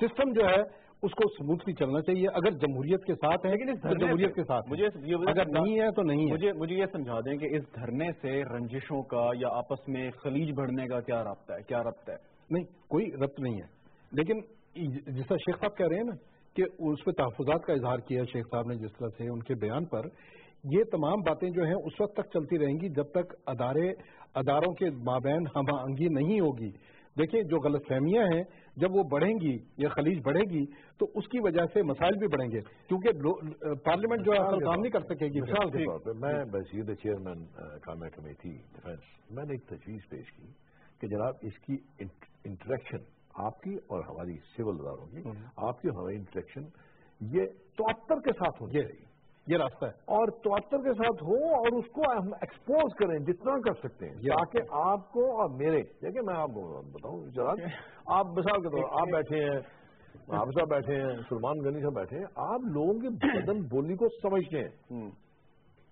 سسٹم جو ہے اس کو سموتھلی چلنا چاہیے۔ اگر جمہوریت کے ساتھ ہے جمہوریت کے ساتھ۔ مجھے اگر نہیں ہے تو نہیں مجھے مجھے یہ سمجھا دیں کہ اس دھرنے سے رنجشوں کا یا آپس میں خلیج بڑھنے کا کیا رابطہ ہے؟ کیا ربط ہے؟ نہیں کوئی ربط نہیں ہے۔ لیکن جس طرح شیخ صاحب کہہ رہے ہیں نا کہ اس پہ تحفظات کا اظہار کیا شیخ صاحب نے جس طرح سے ان کے بیان پر یہ تمام باتیں جو ہیں اس وقت تک چلتی رہیں گی جب تک ادارے اداروں کے مابین ہم آہنگی نہیں ہوگی۔ دیکھیں جو غلط فہمیاں ہیں جب وہ بڑھیں گی یا خلیج بڑھے گی تو اس کی وجہ سے مسائل بھی بڑھیں گے۔ کیونکہ پارلیمنٹ جو ہے کام نہیں کر سکے گی۔ مثال کے طور پہ میں وزیر چیئرمین کامیا کمیٹی ڈیفینس میں نے ایک تجویز پیش کی کہ جناب اس کی انٹریکشن آپ کی اور ہماری سول اداروں کی آپ کی ہماری انٹریکشن یہ توتر کے ساتھ ہونی چاہیے۔ یہ راستہ ہے۔ اور تواتر کے ساتھ ہو اور اس کو ہم ایکسپوز کریں جتنا کر سکتے ہیں تاکہ آپ کو اور میرے دیکھیں میں آپ کو بتاؤں ذرا آپ مثال کے طور آپ بیٹھے ہیں آپ صاحب بیٹھے ہیں سلمان گنی صاحب بیٹھے ہیں آپ لوگوں کی بدن بولی کو سمجھتے ہیں۔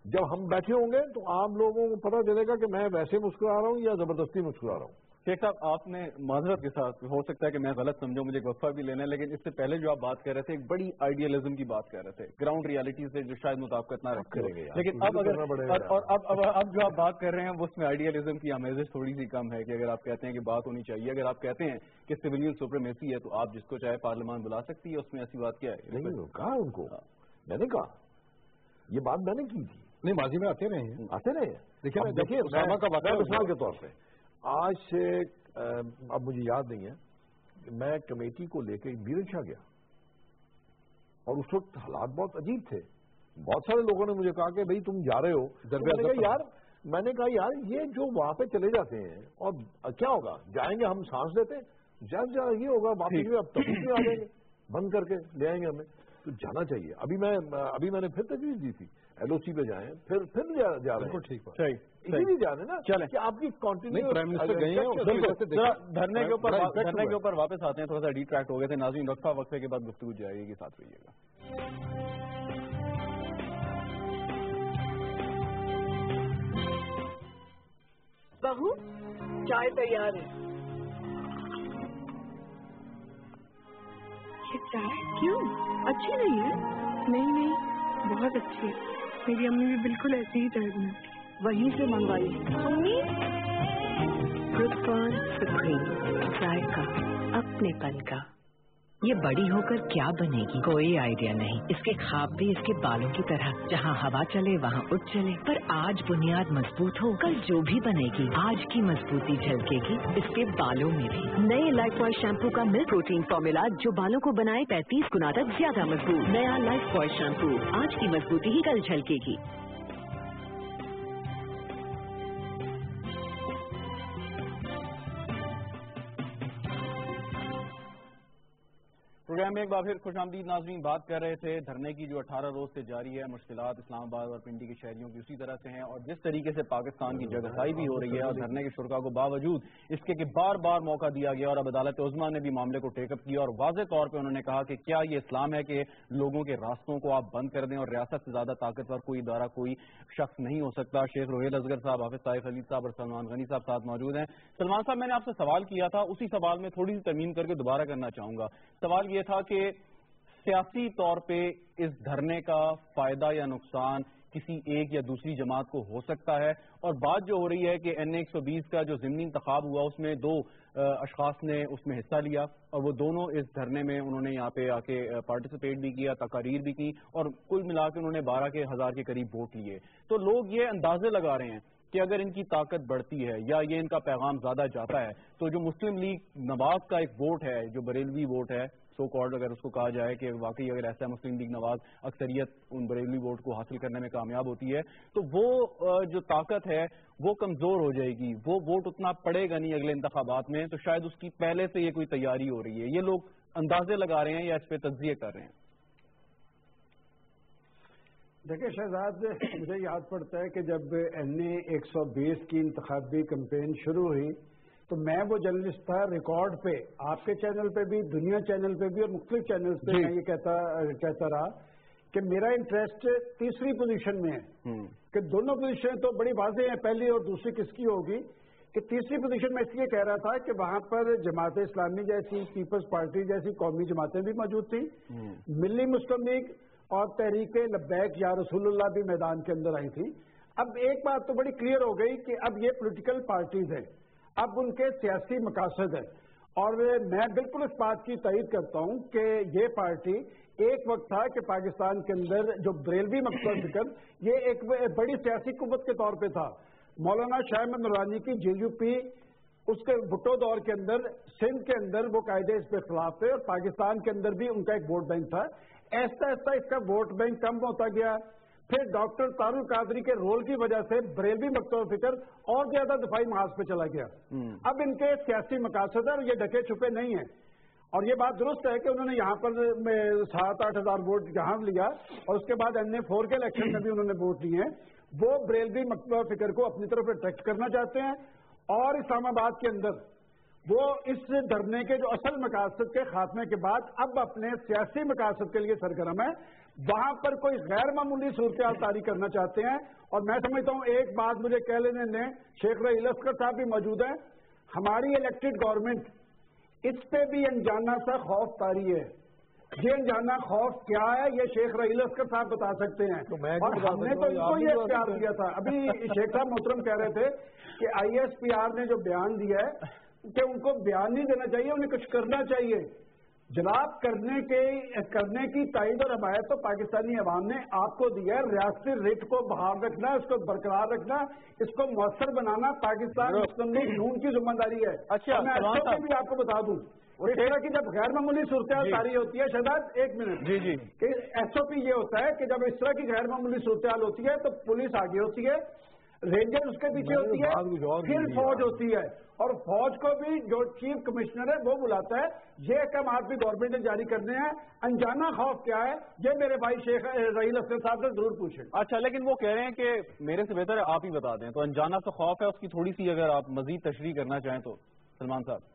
جب ہم بیٹھے ہوں گے تو آپ لوگوں کو پتا چلے گا کہ میں ویسے مسکرا رہا ہوں یا زبردستی مسکرا رہا ہوں۔ شیخ صاحب آپ نے معذرت کے ساتھ ہو سکتا ہے کہ میں غلط سمجھوں مجھے وقفہ بھی لینا ہے لیکن اس سے پہلے جو آپ بات کر رہے تھے ایک بڑی آئیڈیالزم کی بات کر رہے تھے گراؤنڈ ریالٹی سے جو شاید مطابقت نہ رکھ کریں گے لیکن اب اگر اور اب اب جو آپ بات کر رہے ہیں اس میں آئیڈیالزم کی آمیزش تھوڑی سی کم ہے کہ اگر آپ کہتے ہیں کہ بات ہونی چاہیے اگر آپ کہتے ہیں کہ سویلین سپریمیسی ہے تو آپ جس کو چاہے پارلیمان بلا سکتی ہے اس میں ایسی بات کیا ہے؟ نہیں کہا ان کو۔ ہاں۔ میں نے کہا۔ یہ بات میں نے کی تھی۔ نہیں ماضی میں آتے رہے ہیں۔ آتے رہے دیکھیے دیکھیے مثال کے طور پہ آج سے اب مجھے یاد نہیں ہے میں کمیٹی کو لے کے میرن شاہ گیا۔ اور اس وقت حالات بہت عجیب تھے۔ بہت سارے لوگوں نے مجھے کہا کہ بھائی تم جا رہے ہو۔ تو میں نے کہا یار میں نے کہا یار یہ جو وہاں پہ چلے جاتے ہیں اور کیا ہوگا؟ جائیں گے ہم سانس لیتے جب جا یہ ہوگا واپس میں اب تک میں آ جائیں گے۔ بند کر کے لے آئیں گے ہمیں۔ تو جانا چاہیے۔ ابھی میں ابھی میں نے پھر تجویز دی تھی۔ ایل او سی پہ جائیں پھر پھر جا رہے ہیں۔ ٹھیک اسی لیے جا رہے نا چلیں۔ کہ آپ کی کنٹینیو دھرنے کے اوپر دھرنے کے اوپر واپس آتے ہیں تھوڑا سا ڈیٹریکٹ ہو گئے تھے۔ ناظرین رقصہ وقفے کے بعد گفتگو جائے گی ساتھ رہیے گا بہو چائے تیار ہے۔ یہ چائے کیوں؟ اچھی نہیں ہے؟ نہیں نہیں بہت اچھی ہے۔ میری امی بھی بالکل ایسی ہی چائے بناتی وہیں سے منگوائی۔ امی؟ چائے کا اپنے پن کا۔ یہ بڑی ہو کر کیا بنے گی؟ کوئی آئیڈیا نہیں۔ اس کے خواب بھی اس کے بالوں کی طرح۔ جہاں ہوا چلے، وہاں اٹھ چلے۔ پر آج بنیاد مضبوط ہو کل جو بھی بنے گی، آج کی مضبوطی جھلکے گی اس کے بالوں میں بھی۔ نئے لائف بوائے شیمپو کا ملک پروٹین فارمولا جو بالوں کو بنائے پینتیس گنا تک زیادہ مضبوط۔ نیا لائف بوائے شیمپو آج کی مضبوطی ہی کل جھلکے گی۔ پروگرام میں ایک بار پھر خوش آمدید ناظرین بات کر رہے تھے۔ دھرنے کی جو اٹھارہ روز سے جاری ہے، مشکلات اسلام آباد اور پنڈی کے شہریوں کی اسی طرح سے ہیں اور جس طریقے سے پاکستان کی جگہائی بھی ہو رہی ہے اور دھرنے کے شرکا کو باوجود اس کے کہ بار بار موقع دیا گیا اور اب عدالت عظما نے بھی معاملے کو ٹیک اپ کیا اور واضح طور پہ انہوں نے کہا کہ کیا یہ اسلام ہے کہ لوگوں کے راستوں کو آپ بند کر دیں اور ریاست سے زیادہ طاقتور کوئی ادارہ، کوئی شخص نہیں ہو سکتا۔ شیخ روہیل اصغر صاحب، حافظ طائف خلید صاحب اور سلمان غنی صاحب ساتھ موجود ہیں۔ سلمان صاحب، میں نے آپ سے سوال کیا تھا، اسی سوال میں تھوڑی سی ترمیم کر کے دوبارہ کرنا چاہوں گا۔ سوال یہ تھا کہ سیاسی طور پہ اس دھرنے کا فائدہ یا نقصان کسی ایک یا دوسری جماعت کو ہو سکتا ہے۔ اور بات جو ہو رہی ہے کہ این ایک سو بیس کا جو ضمنی انتخاب ہوا، اس میں دو اشخاص نے اس میں حصہ لیا اور وہ دونوں اس دھرنے میں انہوں نے یہاں پہ آ کے پارٹیسپیٹ بھی کیا، تقاریر بھی کی اور کل ملا کے انہوں نے بارہ کے ہزار کے قریب ووٹ لیے۔ تو لوگ یہ اندازے لگا رہے ہیں کہ اگر ان کی طاقت بڑھتی ہے یا یہ ان کا پیغام زیادہ جاتا ہے، تو جو مسلم لیگ نواز کا ایک ووٹ ہے، جو بریلوی ووٹ ہے سو کارڈ اگر اس کو کہا جائے کہ واقعی اگر ایسا مسلم لیگ نواز اکثریت ان بریلی ووٹ کو حاصل کرنے میں کامیاب ہوتی ہے، تو وہ جو طاقت ہے، وہ کمزور ہو جائے گی۔ وہ ووٹ اتنا پڑے گا نہیں اگلے انتخابات میں، تو شاید اس کی پہلے سے یہ کوئی تیاری ہو رہی ہے۔ یہ لوگ اندازے لگا رہے ہیں یا اس پہ تجزیے کر رہے ہیں؟ دیکھیں شہزاد، مجھے یاد پڑتا ہے کہ جب این اے ایک سو بیس کی انتخابی کمپین شروع ہوئی تو میں وہ جرنلسٹ تھا ریکارڈ پہ آپ کے چینل پہ بھی دنیا چینل پہ بھی اور مختلف چینل پہ جی۔ میں یہ کہتا کہتا رہا کہ میرا انٹرسٹ تیسری پوزیشن میں ہے۔ کہ دونوں پوزیشن تو بڑی واضح ہیں پہلی اور دوسری کس کی ہوگی؟ کہ تیسری پوزیشن میں اس لیے کہہ رہا تھا کہ وہاں پر جماعت اسلامی جیسی پیپلز پارٹی جیسی قومی جماعتیں بھی موجود تھیں۔ ملی مسلم لیگ اور تحریک لبیک یا رسول اللہ بھی میدان کے اندر آئی تھی اب ایک بات تو بڑی کلیئر ہو گئی کہ اب یہ پولیٹیکل پارٹیز ہیں۔ اب ان کے سیاسی مقاصد ہیں۔ اور میں بالکل اس بات کی تعید کرتا ہوں کہ یہ پارٹی ایک وقت تھا کہ پاکستان کے اندر جو بریلوی مقصد فکر، یہ ایک بڑی سیاسی قوت کے طور پہ تھا۔ مولانا شاہ احمد نورانی کی جے یو پی اس کے بھٹو دور کے اندر، سندھ کے اندر وہ قاعدے اس پہ خلاف تھے اور پاکستان کے اندر بھی ان کا ایک ووٹ بینک تھا۔ ایسا ایسا اس کا ووٹ بینک کم ہوتا گیا۔ پھر ڈاکٹر تارو قادری کے رول کی وجہ سے بریلوی مکتب فکر اور زیادہ دفاعی محاذ پہ چلا گیا۔ اب ان کے سیاسی مقاصد اور یہ ڈکے چھپے نہیں ہیں۔ اور یہ بات درست ہے کہ انہوں نے یہاں پر سات آٹھ ہزار ووٹ یہاں لیا اور اس کے بعد این اے فور کے الیکشن میں بھی انہوں نے ووٹ لیے ہیں۔ وہ بریلوی مکتبہ فکر کو اپنی طرف اٹریکٹ کرنا چاہتے ہیں اور اسلام آباد کے اندر وہ اس دھرنے کے جو اصل مقاصد کے خاتمے کے بعد اب اپنے سیاسی مقاصد کے لیے سرگرم ہے وہاں پر کوئی غیر معمولی صورتحال تاری کرنا چاہتے ہیں۔ اور میں سمجھتا ہوں ایک بات مجھے کہہ لینے نے شیخ رئی لشکر صاحب بھی موجود ہیں۔ ہماری الیکٹڈ گورنمنٹ اس پہ بھی انجانا سا خوف تاری ہے۔ یہ انجانا خوف کیا ہے؟ یہ شیخ رئی لشکر صاحب بتا سکتے ہیں۔ اور ہم نے تو ان کو یہ اختیار دیا تھا۔ ابھی شیخ صاحب محترم کہہ رہے تھے کہ آئی ایس پی آر نے جو بیان دیا ہے کہ ان کو بیان نہیں دینا چاہیے انہیں کچھ کرنا چاہیے۔ جناب کرنے کے کرنے کی تائید اور حمایت تو پاکستانی عوام نے آپ کو دیا ہے۔ ریاستی ریٹ کو بحال رکھنا اس کو برقرار رکھنا اس کو مؤثر بنانا پاکستان مسلم لیگ نون کی ذمہ داری ہے۔ اچھا، میں صاحب۔ بھی آپ کو بتا دوں۔ اور اس طرح کی جب غیر معمولی صورتحال جی۔ جاری ہوتی ہے شہزاد ایک منٹ۔ جی جی۔ کہ ایس او پی یہ ہوتا ہے کہ جب اس طرح کی غیر معمولی صورتحال ہوتی ہے تو پولیس آگے ہوتی ہے۔ رینجر اس کے پیچھے ہوتی ہے پھر فوج۔ ہوتی ہے۔ اور فوج کو بھی جو چیف کمشنر ہے وہ بلاتا ہے یہ احکامات بھی گورنمنٹ نے جاری کرنے ہیں۔ انجانا خوف کیا ہے؟ یہ میرے بھائی شیخ رحیل افسر صاحب سے ضرور پوچھیں۔ اچھا لیکن وہ کہہ رہے ہیں کہ میرے سے بہتر ہے آپ ہی بتا دیں۔ تو انجانا سے خوف ہے اس کی تھوڑی سی اگر آپ مزید تشریح کرنا چاہیں تو سلمان صاحب۔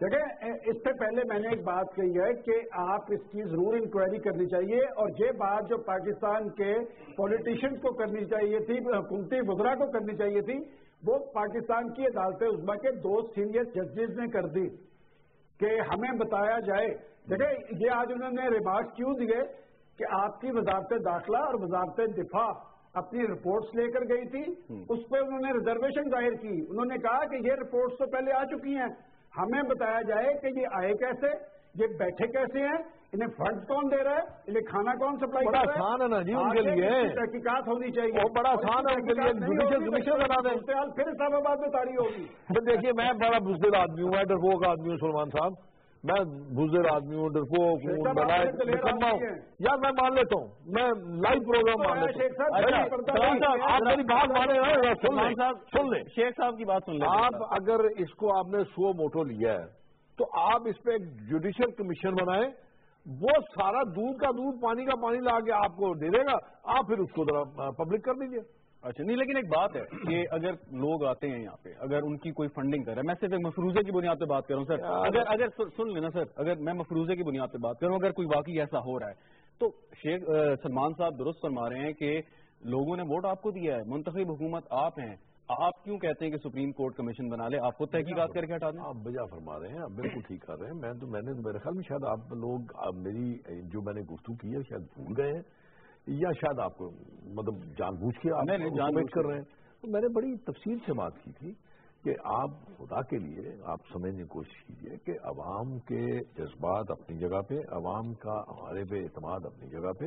دیکھیں اس سے پہلے میں نے ایک بات کہی ہے کہ آپ اس کی ضرور انکوائری کرنی چاہیے اور یہ بات جو پاکستان کے پولیٹیشینز کو کرنی چاہیے تھی حکومتی وزرا کو کرنی چاہیے تھی وہ پاکستان کی عدالت عظما کے دو سینئر ججز نے کر دی کہ ہمیں بتایا جائے۔ دیکھیں یہ آج انہوں نے ریمارک کیوں دیے کہ آپ کی وزارت داخلہ اور وزارت دفاع اپنی رپورٹس لے کر گئی تھی۔ اس پہ انہوں نے ریزرویشن ظاہر کی۔ انہوں نے کہا کہ یہ رپورٹس تو پہلے آ چکی ہیں۔ ہمیں بتایا جائے کہ یہ آئے کیسے یہ بیٹھے کیسے ہیں انہیں فنڈ کون دے رہا ہے انہیں کھانا کون سپلائی بڑا آسان ہے نا جی ان کے لیے۔ تحقیقات ہونی چاہیے وہ بڑا آسان ہے ان کے لیے، بنا دیں۔ پھر اسلام آباد میں تاری ہوگی دیکھیے میں بڑا بزدل آدمی ہوں میں ڈرپوک آدمی ہوں سلمان صاحب میں بزدل آدمی ہوں ڈرپوک ہوں۔ یا میں مان لیتا ہوں میں لائیو پروگرام مان لیتا شیخ صاحب، ہوں پردہ سلمان صاحب ہے۔ آپ میری بات مانے نا سن لیں؟ سن شیخ صاحب کی بات سن لیں۔ آپ اگر اس کو آپ نے سو موٹو لیا ہے تو آپ اس پہ ایک جوڈیشل کمیشن بنائیں۔ وہ سارا دودھ کا دودھ پانی کا پانی لا کے آپ کو دے دے گا۔ آپ پھر اس کو ذرا پبلک کر دیجیے اچھا نہیں لیکن ایک بات ہے کہ اگر لوگ آتے ہیں یہاں پہ اگر ان کی کوئی فنڈنگ کرے میں صرف ایک مفروضے کی بنیاد پہ بات کر رہا ہوں سر۔ اگر اگر سن- لینا سر۔ اگر میں مفروضے کی بنیاد پہ بات کروں اگر کوئی واقعی ایسا ہو رہا ہے تو شیخ سلمان صاحب درست فرما رہے ہیں کہ لوگوں نے ووٹ آپ کو دیا ہے منتخب حکومت آپ ہیں۔ آپ کیوں کہتے ہیں کہ سپریم کورٹ کمیشن بنا لے؟ آپ خود تحقیقات کر کے ہٹا دیں۔ آپ بجا فرما رہے ہیں آپ بالکل ٹھیک کر رہے ہیں۔ میں تو میں نے میرے خیال میں شاید آپ لوگ میری جو میں نے گفتگو کی ہے شاید بھول گئے ہیں۔ یا شاید آپ کو مطلب جان بوجھ کے آپ نہیں، جان بوجھ۔ کر رہے ہیں تو میں نے بڑی تفصیل سے بات کی تھی کہ آپ خدا کے لیے آپ سمجھنے کی کوشش کیجیے کہ عوام کے جذبات اپنی جگہ پہ عوام کا ہمارے پہ اعتماد اپنی جگہ پہ۔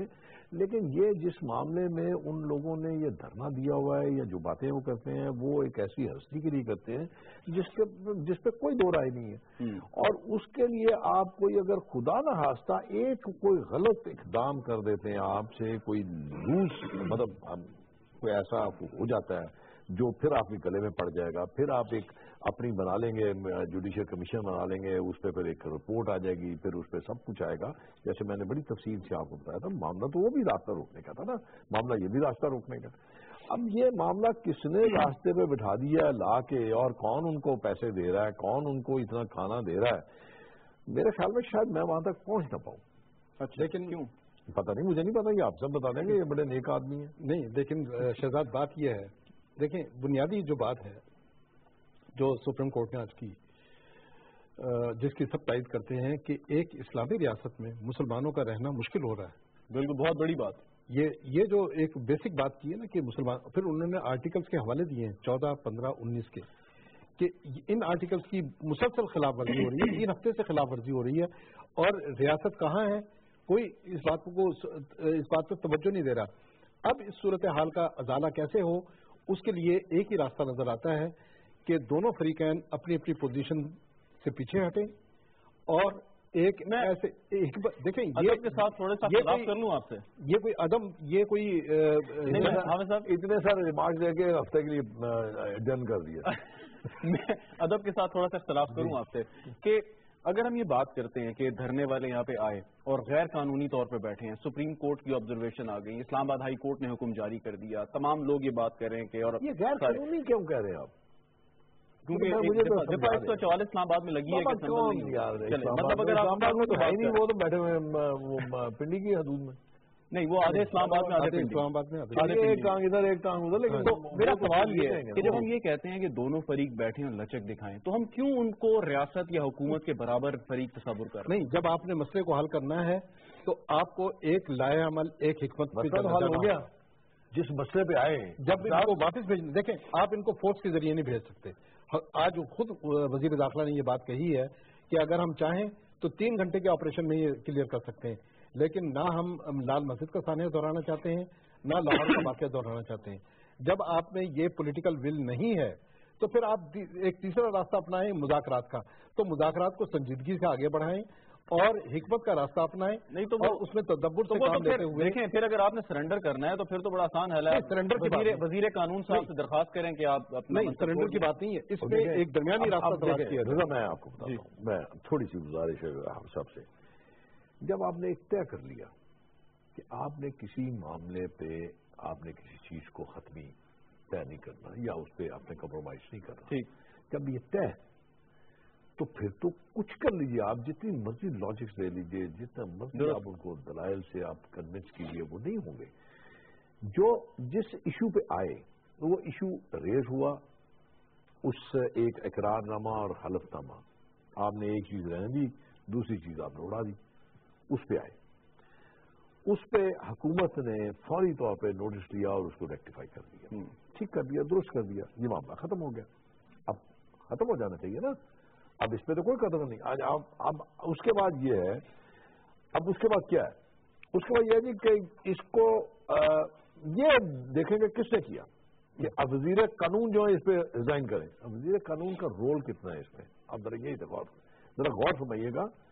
لیکن یہ جس معاملے میں ان لوگوں نے یہ دھرنا دیا ہوا ہے یا جو باتیں وہ کرتے ہیں وہ ایک ایسی ہستی کے لیے کرتے ہیں جس کے جس پہ کوئی دو رائے نہیں ہے۔ اور اس کے لیے آپ کوئی اگر خدا نہ خواستہ ایک کوئی غلط اقدام کر دیتے ہیں آپ سے کوئی لوز مطلب کوئی ایسا ہو جاتا ہے جو پھر آپ کے گلے میں پڑ جائے گا پھر آپ ایک اپنی بنا لیں گے جوڈیشل کمیشن بنا لیں گے اس پہ پھر ایک رپورٹ آ جائے گی پھر اس پہ سب کچھ آئے گا۔ جیسے میں نے بڑی تفصیل سے آپ کو بتایا تھا معاملہ تو وہ بھی راستہ روکنے کا تھا نا معاملہ یہ بھی راستہ روکنے کا۔ اب یہ معاملہ کس نے راستے پہ بٹھا دیا ہے لا کے اور کون ان کو پیسے دے رہا ہے کون ان کو اتنا کھانا دے رہا ہے؟ میرے خیال میں شاید میں وہاں تک پہنچ نہ پاؤں۔ اچھا لیکن کیوں؟ پتہ نہیں مجھے نہیں پتا یہ آپ سب بتا دیں گے یہ بڑے نیک آدمی ہیں۔ نہیں لیکن شہزاد بات یہ ہے دیکھیں بنیادی جو بات ہے جو سپریم کورٹ نے آج کی جس کی سب تائید کرتے ہیں کہ ایک اسلامی ریاست میں مسلمانوں کا رہنا مشکل ہو رہا ہے۔ بالکل بہت بڑی بات۔ یہ یہ جو ایک بیسک بات کی ہے نا کہ مسلمان پھر انہوں نے آرٹیکلس کے حوالے دیے ہیں چودہ پندرہ انیس کے کہ ان آرٹیکلس کی مسلسل خلاف ورزی ہو رہی ہے تین ہفتے سے خلاف ورزی ہو رہی ہے اور ریاست کہاں ہے؟ کوئی اس بات کو اس بات پہ توجہ نہیں دے رہا۔ اب اس صورت حال کا ازالہ کیسے ہو؟ اس کے لیے ایک ہی راستہ نظر آتا ہے کہ دونوں فریقین اپنی اپنی پوزیشن سے پیچھے ہٹیں اور ایک میں- ایسے دیکھیں ادب کے ساتھ تھوڑا سا یہ کر لوں آپ سے۔ یہ کوئی عدم یہ کوئی اتنے سارے ریمارک دے کے ہفتے کے لیے ڈن کر دیا ادب کے ساتھ تھوڑا سا اختلاف کروں آپ سے کہ اگر ہم یہ بات کرتے ہیں کہ دھرنے والے یہاں پہ آئے اور غیر قانونی طور پہ بیٹھے ہیں سپریم کورٹ کی آبزرویشن آ گئی اسلام آباد ہائی کورٹ نے حکم جاری کر دیا تمام لوگ یہ بات کر رہے ہیں کہ اور یہ غیر قانونی کیوں کہہ رہے ہیں آپ؟ کیونکہ ایک سو۔ چوالیس اسلام آباد میں لگی ہے مطلب آباد اگر وہ تو بیٹھے ہوئے پنڈی کی حدود میں۔ نہیں وہ آدھے اسلام آباد میں آدھے۔ اسلام آباد میں ایک۔ ٹانگ ادھر ایک ٹانگ ادھر لیکن تو وہ- میرا سوال یہ ہے کہ۔ جب ہم یہ کہتے ہیں کہ دونوں فریق بیٹھے اور لچک دکھائیں تو ہم کیوں ان کو ریاست یا حکومت کے برابر فریق تصور کر رہے ہیں نہیں جب آپ نے مسئلے کو حل کرنا ہے تو آپ کو ایک لائے عمل ایک حکمت حل ہو گیا۔ جس مسئلے پہ آئے جب ان کو واپس بھیج دیکھیں آپ ان کو فورس کے ذریعے نہیں بھیج سکتے آج خود وزیر داخلہ نے یہ بات کہی ہے کہ اگر ہم چاہیں تو تین گھنٹے کے آپریشن میں یہ کلیئر کر سکتے ہیں لیکن نہ ہم لال مسجد کا سانحہ دہرانا چاہتے ہیں نہ لاہور کا واقعہ دہرانا چاہتے ہیں۔ جب آپ میں یہ پولیٹیکل ول نہیں ہے تو پھر آپ ایک تیسرا راستہ اپنائیں مذاکرات کا۔ تو مذاکرات کو سنجیدگی سے آگے بڑھائیں اور حکمت کا راستہ اپنائیں نہیں تو اس میں تدبر سے کام لیتے ہوئے دیکھیں پھر اگر آپ نے سرنڈر کرنا ہے تو پھر تو بڑا آسان ہے۔ سرنڈر کی وزیر قانون صاحب سے درخواست کریں کہ آپ نہیں سرنڈر کی بات نہیں ہے۔ اس میں ایک درمیانی راستہ رضا میں آپ کو بتاتا ہوں۔ میں تھوڑی سی گزارش ہے ہم سب سے۔ جب آپ نے ایک طے کر لیا کہ آپ نے کسی معاملے پہ آپ نے کسی چیز کو ختمی طے نہیں کرنا یا اس پہ آپ نے کمپرومائز نہیں کرنا ٹھیک۔ جب یہ طے تو پھر تو کچھ کر لیجیے آپ جتنی مرضی لاجکس لے لیجیے جتنا مرضی آپ ان کو دلائل سے آپ کنوینس کیجیے وہ نہیں ہوں گے۔ جو جس ایشو پہ آئے وہ ایشو ریز ہوا اس ایک اقرار نامہ اور حلف نامہ آپ نے ایک چیز رہنے دی دوسری چیز آپ نے اڑا دی۔ اس پہ آئے۔ اس پہ حکومت نے فوری طور پہ نوٹس لیا اور اس کو ریکٹیفائی کر دیا۔ ٹھیک کر دیا درست کر دیا۔ یہ معاملہ ختم ہو گیا۔ اب ختم ہو جانا چاہیے نا۔ اب اس پہ تو کوئی قدر نہیں۔ آج اب اس کے بعد یہ ہے۔ اب اس کے بعد کیا ہے؟ اس کے بعد یہ جی کہ اس کو یہ دیکھیں گے کس نے کیا۔ کہ اب وزیر قانون جو ہے اس پہ ریزائن کریں۔ اب وزیر قانون کا رول کتنا ہے اس میں اب ذرا یہی غور ذرا غور سمجھیے گا۔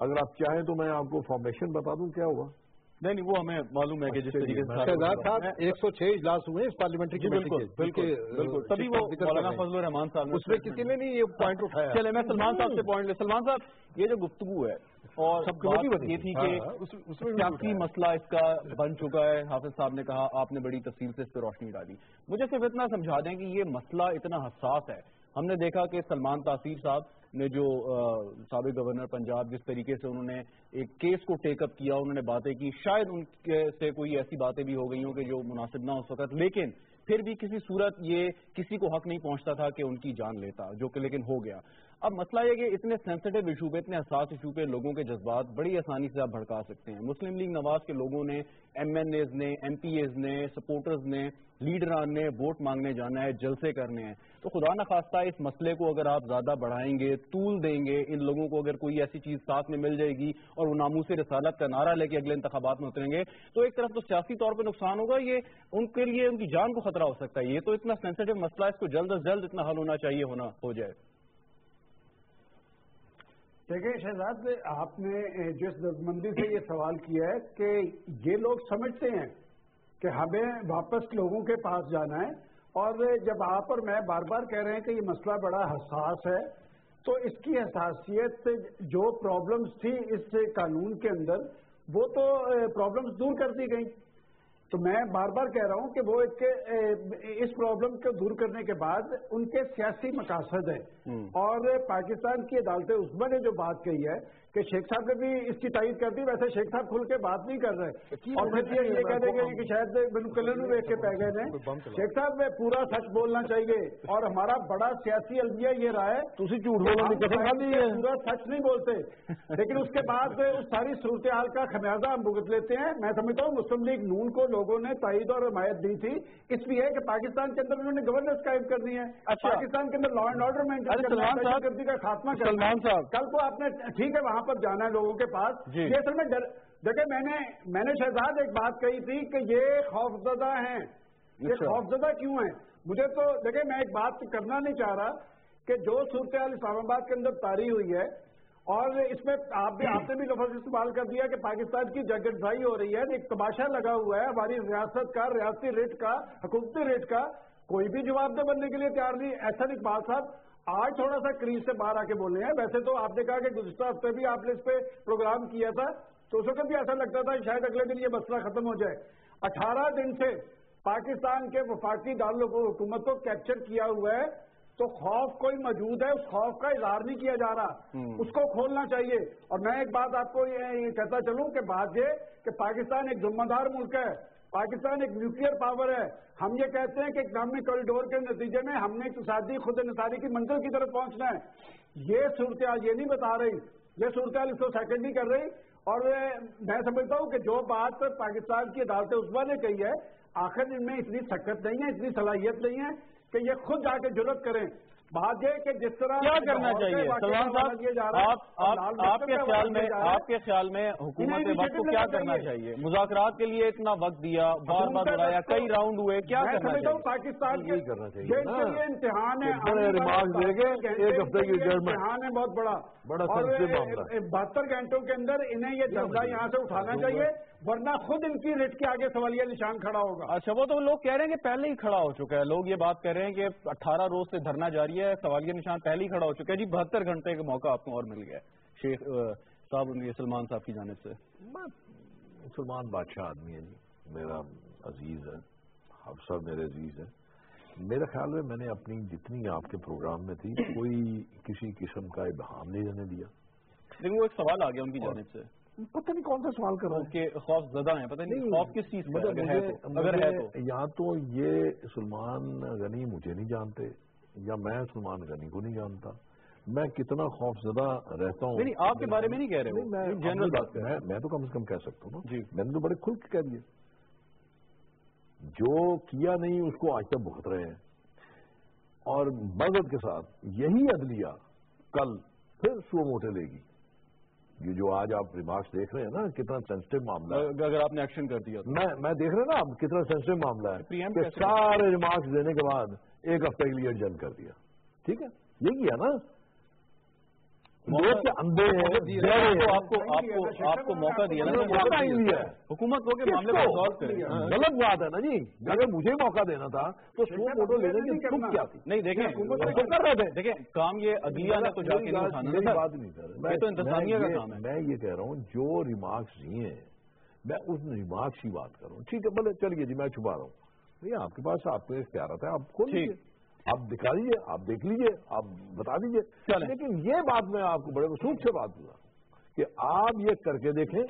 اگر آپ چاہیں تو میں آپ کو فارمیشن بتا دوں کیا ہوگا۔ نہیں نہیں وہ ہمیں معلوم ہے کہ جس طریقے سے ایک سو چھ اجلاس ہوئے اس پارلیمنٹری جی بالکل بالکل بالکل۔ تبھی وہ مولانا فضل الرحمان صاحب اس میں کسی نے نہیں یہ پوائنٹ اٹھایا۔ چلے میں سلمان صاحب سے پوائنٹ لے۔ سلمان صاحب یہ جو گفتگو ہے اور سب یہ تھی کہ ہاں، سیاسی مسئلہ اس کا بن چکا ہے؟ حافظ صاحب نے کہا آپ نے بڑی تفصیل سے اس پہ روشنی ڈالی۔ مجھے صرف اتنا سمجھا دیں کہ یہ مسئلہ اتنا حساس ہے ہم نے دیکھا کہ سلمان تاثیر صاحب نے جو سابق گورنر پنجاب جس طریقے سے انہوں نے ایک کیس کو ٹیک اپ کیا، انہوں نے باتیں کی، شاید ان کے سے کوئی ایسی باتیں بھی ہو گئی ہوں کہ جو مناسب نہ ہو سکت، لیکن پھر بھی کسی صورت یہ کسی کو حق نہیں پہنچتا تھا کہ ان کی جان لیتا، جو کہ لیکن ہو گیا۔ اب مسئلہ یہ کہ اتنے سینسٹیو ایشو پہ، اتنے حساس ایشو پہ لوگوں کے جذبات بڑی آسانی سے آپ بھڑکا سکتے ہیں۔ مسلم لیگ نواز کے لوگوں نے ایم این ایز نے ایم پی ایز نے سپورٹرز نے لیڈران نے ووٹ مانگنے جانا ہے، جلسے کرنے ہیں۔ تو خدا نخواستہ اس مسئلے کو اگر آپ زیادہ بڑھائیں گے، طول دیں گے، ان لوگوں کو اگر کوئی ایسی چیز ساتھ میں مل جائے گی اور وہ ناموس رسالت کا نعرہ لے کے اگلے انتخابات میں اتریں گے، تو ایک طرف تو سیاسی طور پہ نقصان ہوگا، یہ ان کے لیے ان کی جان کو خطرہ ہو سکتا ہے۔ یہ تو اتنا سینسٹیو مسئلہ ہے، اس کو جلد از جلد اتنا حل ہونا چاہیے، ہونا ہو جائے۔ دیکھیں شہزاد، آپ نے جس دردمندی سے یہ سوال کیا ہے کہ یہ لوگ سمجھتے ہیں کہ ہمیں واپس لوگوں کے پاس جانا ہے اور جب آپ اور میں بار بار کہہ رہے ہیں کہ یہ مسئلہ بڑا حساس ہے تو اس کی حساسیت سے جو پرابلمز تھی اس قانون کے اندر وہ تو پرابلمز دور کر دی گئی تو میں بار بار کہہ رہا ہوں کہ وہ ایک اس پرابلم کو دور کرنے کے بعد ان کے سیاسی مقاصد ہیں۔ اور پاکستان کی عدالت عثمہ نے جو بات کہی ہے کہ شیخ صاحب نے بھی اس کی تائید کر دی ویسے شیخ صاحب کھل کے بات نہیں کر رہے۔ اور پھر یہ کہہ دیں گے کہ شاید کلر دیکھ کے پہ گئے ہیں۔ شیخ صاحب میں پورا سچ بولنا چاہیے۔ اور ہمارا بڑا سیاسی المیہ یہ رہا ہے پورا سچ نہیں بولتے۔ لیکن اس کے بعد اس ساری صورتحال کا خمیازہ ہم بھگت لیتے ہیں۔ میں سمجھتا ہوں مسلم لیگ نون کو لوگوں نے تائید اور حمایت دی تھی۔ اس لیے کہ پاکستان کے اندر انہوں نے گورننس قائم کرنی ہے۔ اچھا۔ پاکستان کے اندر لا اینڈ آرڈر میں کا خاتمہ کل کو آپ نے ٹھیک ہے وہاں پر جانا ہے لوگوں کے پاس۔ جی۔ یہ اصل میں دیکھیں میں نے میں نے شہزاد ایک بات کہی تھی کہ یہ خوفزدہ ہیں۔ یہ اچھا۔ خوفزدہ کیوں ہیں؟ مجھے تو دیکھیں میں ایک بات کرنا نہیں چاہ رہا کہ جو صورتحال اسلام آباد کے اندر تاری ہوئی ہے اور اس میں آپ بھی آپ نے بھی لفظ استعمال کر دیا کہ پاکستان کی جگٹائی ہو رہی ہے ایک تماشا لگا ہوا ہے ہماری ریاست کا ریاستی ریٹ کا حکومتی ریٹ کا۔ کوئی بھی جواب دہ بننے کے لیے تیار نہیں۔ ایسا اقبال صاحب آج تھوڑا سا کریز سے باہر آ کے بولنے ہیں۔ ویسے تو آپ نے کہا کہ گزشتہ ہفتے بھی آپ نے اس پہ پروگرام کیا تھا۔ تو اس وقت بھی ایسا لگتا تھا شاید اگلے دن یہ مسئلہ ختم ہو جائے۔ اٹھارہ دن سے پاکستان کے وفاقی حکومت کو کیپچر کیا ہوا ہے۔ تو خوف کوئی موجود ہے اس خوف کا اظہار نہیں کیا جا رہا۔ اس کو کھولنا چاہیے۔ اور میں ایک بات آپ کو یہ کہتا چلوں کہ بات یہ کہ پاکستان ایک ذمہ دار ملک ہے۔ پاکستان ایک نیوکلیر پاور ہے۔ ہم یہ کہتے ہیں کہ اکنامک کوریڈور کے نتیجے میں ہم نے اقتصادی خود انصاری کی منزل کی طرف پہنچنا ہے۔ یہ صورتحال یہ نہیں بتا رہی۔ یہ صورتحال اس کو سیکنڈ نہیں کر رہی۔ اور میں سمجھتا ہوں کہ جو بات پاکستان کی عدالت عثما نے کہی ہے، آخر ان میں اتنی سکت نہیں ہے اتنی صلاحیت نہیں ہے کہ یہ خود جا کے جرت کریں۔ بات یہ کہ جس طرح کیا کرنا چاہیے سلمان جا صاحب آپ کے خیال میں۔ آپ کے خیال میں حکومت وقت کو کیا کرنا چاہیے۔ مذاکرات کے لیے اتنا وقت دیا بار بار بڑھایا کئی راؤنڈ ہوئے کیا کرنا چاہیے پاکستان کے کرنا چاہیے امتحان ہے ریمارک دے گھنٹے ایک ہفتے کی۔ امتحان ہے بہت بڑا بڑا۔ بہتر گھنٹوں کے اندر انہیں یہ درجہ یہاں سے اٹھانا چاہیے ورنہ خود ان کی ریٹ کے آگے سوالیہ نشان کھڑا ہوگا۔ اچھا وہ تو لوگ کہہ رہے ہیں کہ پہلے ہی کھڑا ہو چکا ہے۔ لوگ یہ بات کہہ رہے ہیں کہ اٹھارہ روز سے دھرنا جاری ہے سوالیہ نشان پہلے ہی کھڑا ہو چکا ہے۔ جی بہتر گھنٹے کا موقع آپ کو اور مل گیا ہے۔ شیخ صاحب سلمان صاحب کی جانب سے۔ مسلمان بادشاہ آدمی ہے جی۔ میرا عزیز ہے حفصہ میرے عزیز ہے۔ میرے خیال میں میں نے اپنی جتنی آپ کے پروگرام میں تھی کوئی کسی قسم کا ابہام نہیں رہنے دیا۔ لیکن وہ ایک سوال آ گیا ان کی جانب سے۔ پتہ نہیں کون سا سوال کر رہا کہ خوف زدہ ہیں پتہ نہیں خوف کس چیز کا ہے؟ مجھے- اگر ہے تو ہے یا تو یہ سلمان غنی مجھے نہیں جانتے یا میں سلمان غنی کو نہیں جانتا۔ میں کتنا خوف زدہ رہتا ہوں۔ نہیں آپ کے بارے میں نہیں کہہ رہے جنرل بات کر میں تو کم سے کم کہہ سکتا ہوں نا۔ جی۔ میں نے تو بڑے کھل کے کہہ دیا جو کیا نہیں اس کو آج تک بھگت رہے ہیں۔ اور مدد کے ساتھ یہی عدلیہ کل پھر سو موٹے لے گی۔ یہ جو آج آپ ریمارکس دیکھ رہے ہیں نا کتنا سینسٹیو معاملہ ہے۔ اگر آپ نے ایکشن کر دیا میں میں دیکھ رہا نا اب کتنا سینسٹیو معاملہ ہے۔ کہ سارے ریمارکس دینے کے بعد ایک ہفتے کے لیے ایڈجن کر دیا۔ ٹھیک ہے؟ یہ کیا نا لوگ کے اندھے ہیں بہرے ہیں۔ آپ کو آپ کو آپ کو موقع دیا نا موقع نہیں دیا۔ ہے۔ حکومت کو کے معاملے کو؟ کس ریزالو کو؟ کرے غلط بات ہے نا جی۔ اگر مجھے موقع دینا تھا تو سو فوٹو لینے کی تم کیا تھی۔ نہیں دیکھیں کر رہے تھے۔ دیکھیں کام یہ عدلیہ نے تو جا کے نہیں بات سر نہیں کر رہا یہ تو انتظامیہ کا میں کام ہے۔ یہ- میں یہ کہہ رہا ہوں جو ریمارکس دیے ہیں میں اس ریمارکس کی بات کر رہا ہوں۔ ٹھیک ہے بولے چلیے جی میں چھپا رہا ہوں۔ نہیں آپ کے پاس آپ کو اختیارات ہے آپ کھول۔ لیجیے آپ دکھا دیجیے آپ دیکھ لیجیے آپ بتا دیجیے۔ لیکن یہ بات میں آپ کو بڑے وسوخ سے بات دوں کہ آپ یہ کر کے دیکھیں۔